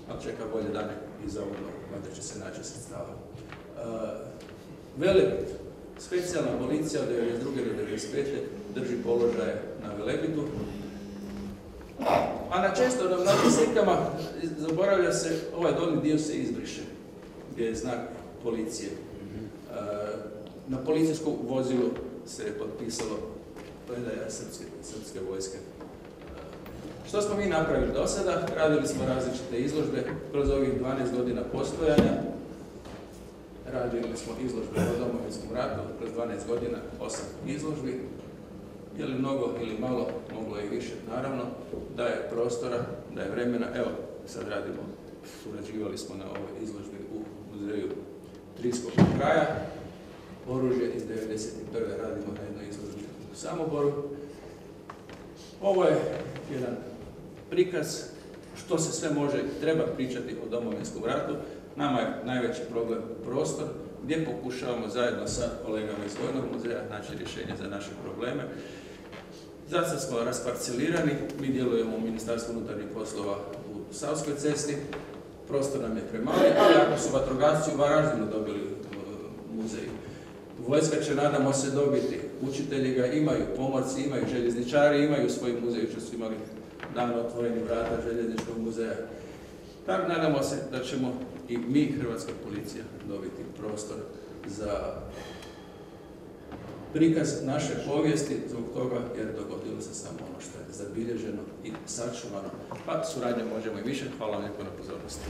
ali čeka bolje dane i za ovo, valjda će se naći sredstava. Uh, Velebit, Specijalna policija od 92. do 95. drži položaje na Velebitu. A na često na mnogim slikama zaboravlja se, ovaj dolni dio se izbriše, gdje je znak policije. Na policijskom vozilu se je potpisalo predaja srpske, srpske vojske. Što smo mi napravili do sada? Radili smo različite izložbe kroz ovih 12 godina postojanja. Radili smo izložbe o domovinskom ratu kroz 12 godina, 8 izložbi. Je li mnogo ili malo, moglo i više, naravno, da je prostora, da je vremena. Evo, sad radimo, surađivali smo na ovoj izložbi u muzeju Trijskog kraja. Oružje iz 1991. radimo na jednoj izložbi u Samoboru. Ovo je jedan prikaz što se sve može i treba pričati o domovinskom ratu. Nama je najveći problem prostor gdje pokušavamo zajedno sa kolegama iz Vojnog muzeja naći rješenje za naše probleme. Za sad smo rasparcelirani, mi djelujemo u Ministarstvu unutarnjih poslova u Savskoj cesti, prostor nam je premali, ali ako su vatrogasci u Varaždinu dobili e, muzej, Vojska će, nadamo se, dobiti. Učitelji ga imaju, pomorci imaju, željezničari imaju svoj muzej, jučer su imali dan otvorenih vrata željezničkog muzeja. Tako nadamo se da ćemo i mi, Hrvatska policija, dobiti prostor za prikaz naše povijesti zbog toga jer dogodilo se samo ono što je zabilježeno i sačuvano. Pa suradnje možemo i više. Hvala vam lijepo na pozornosti.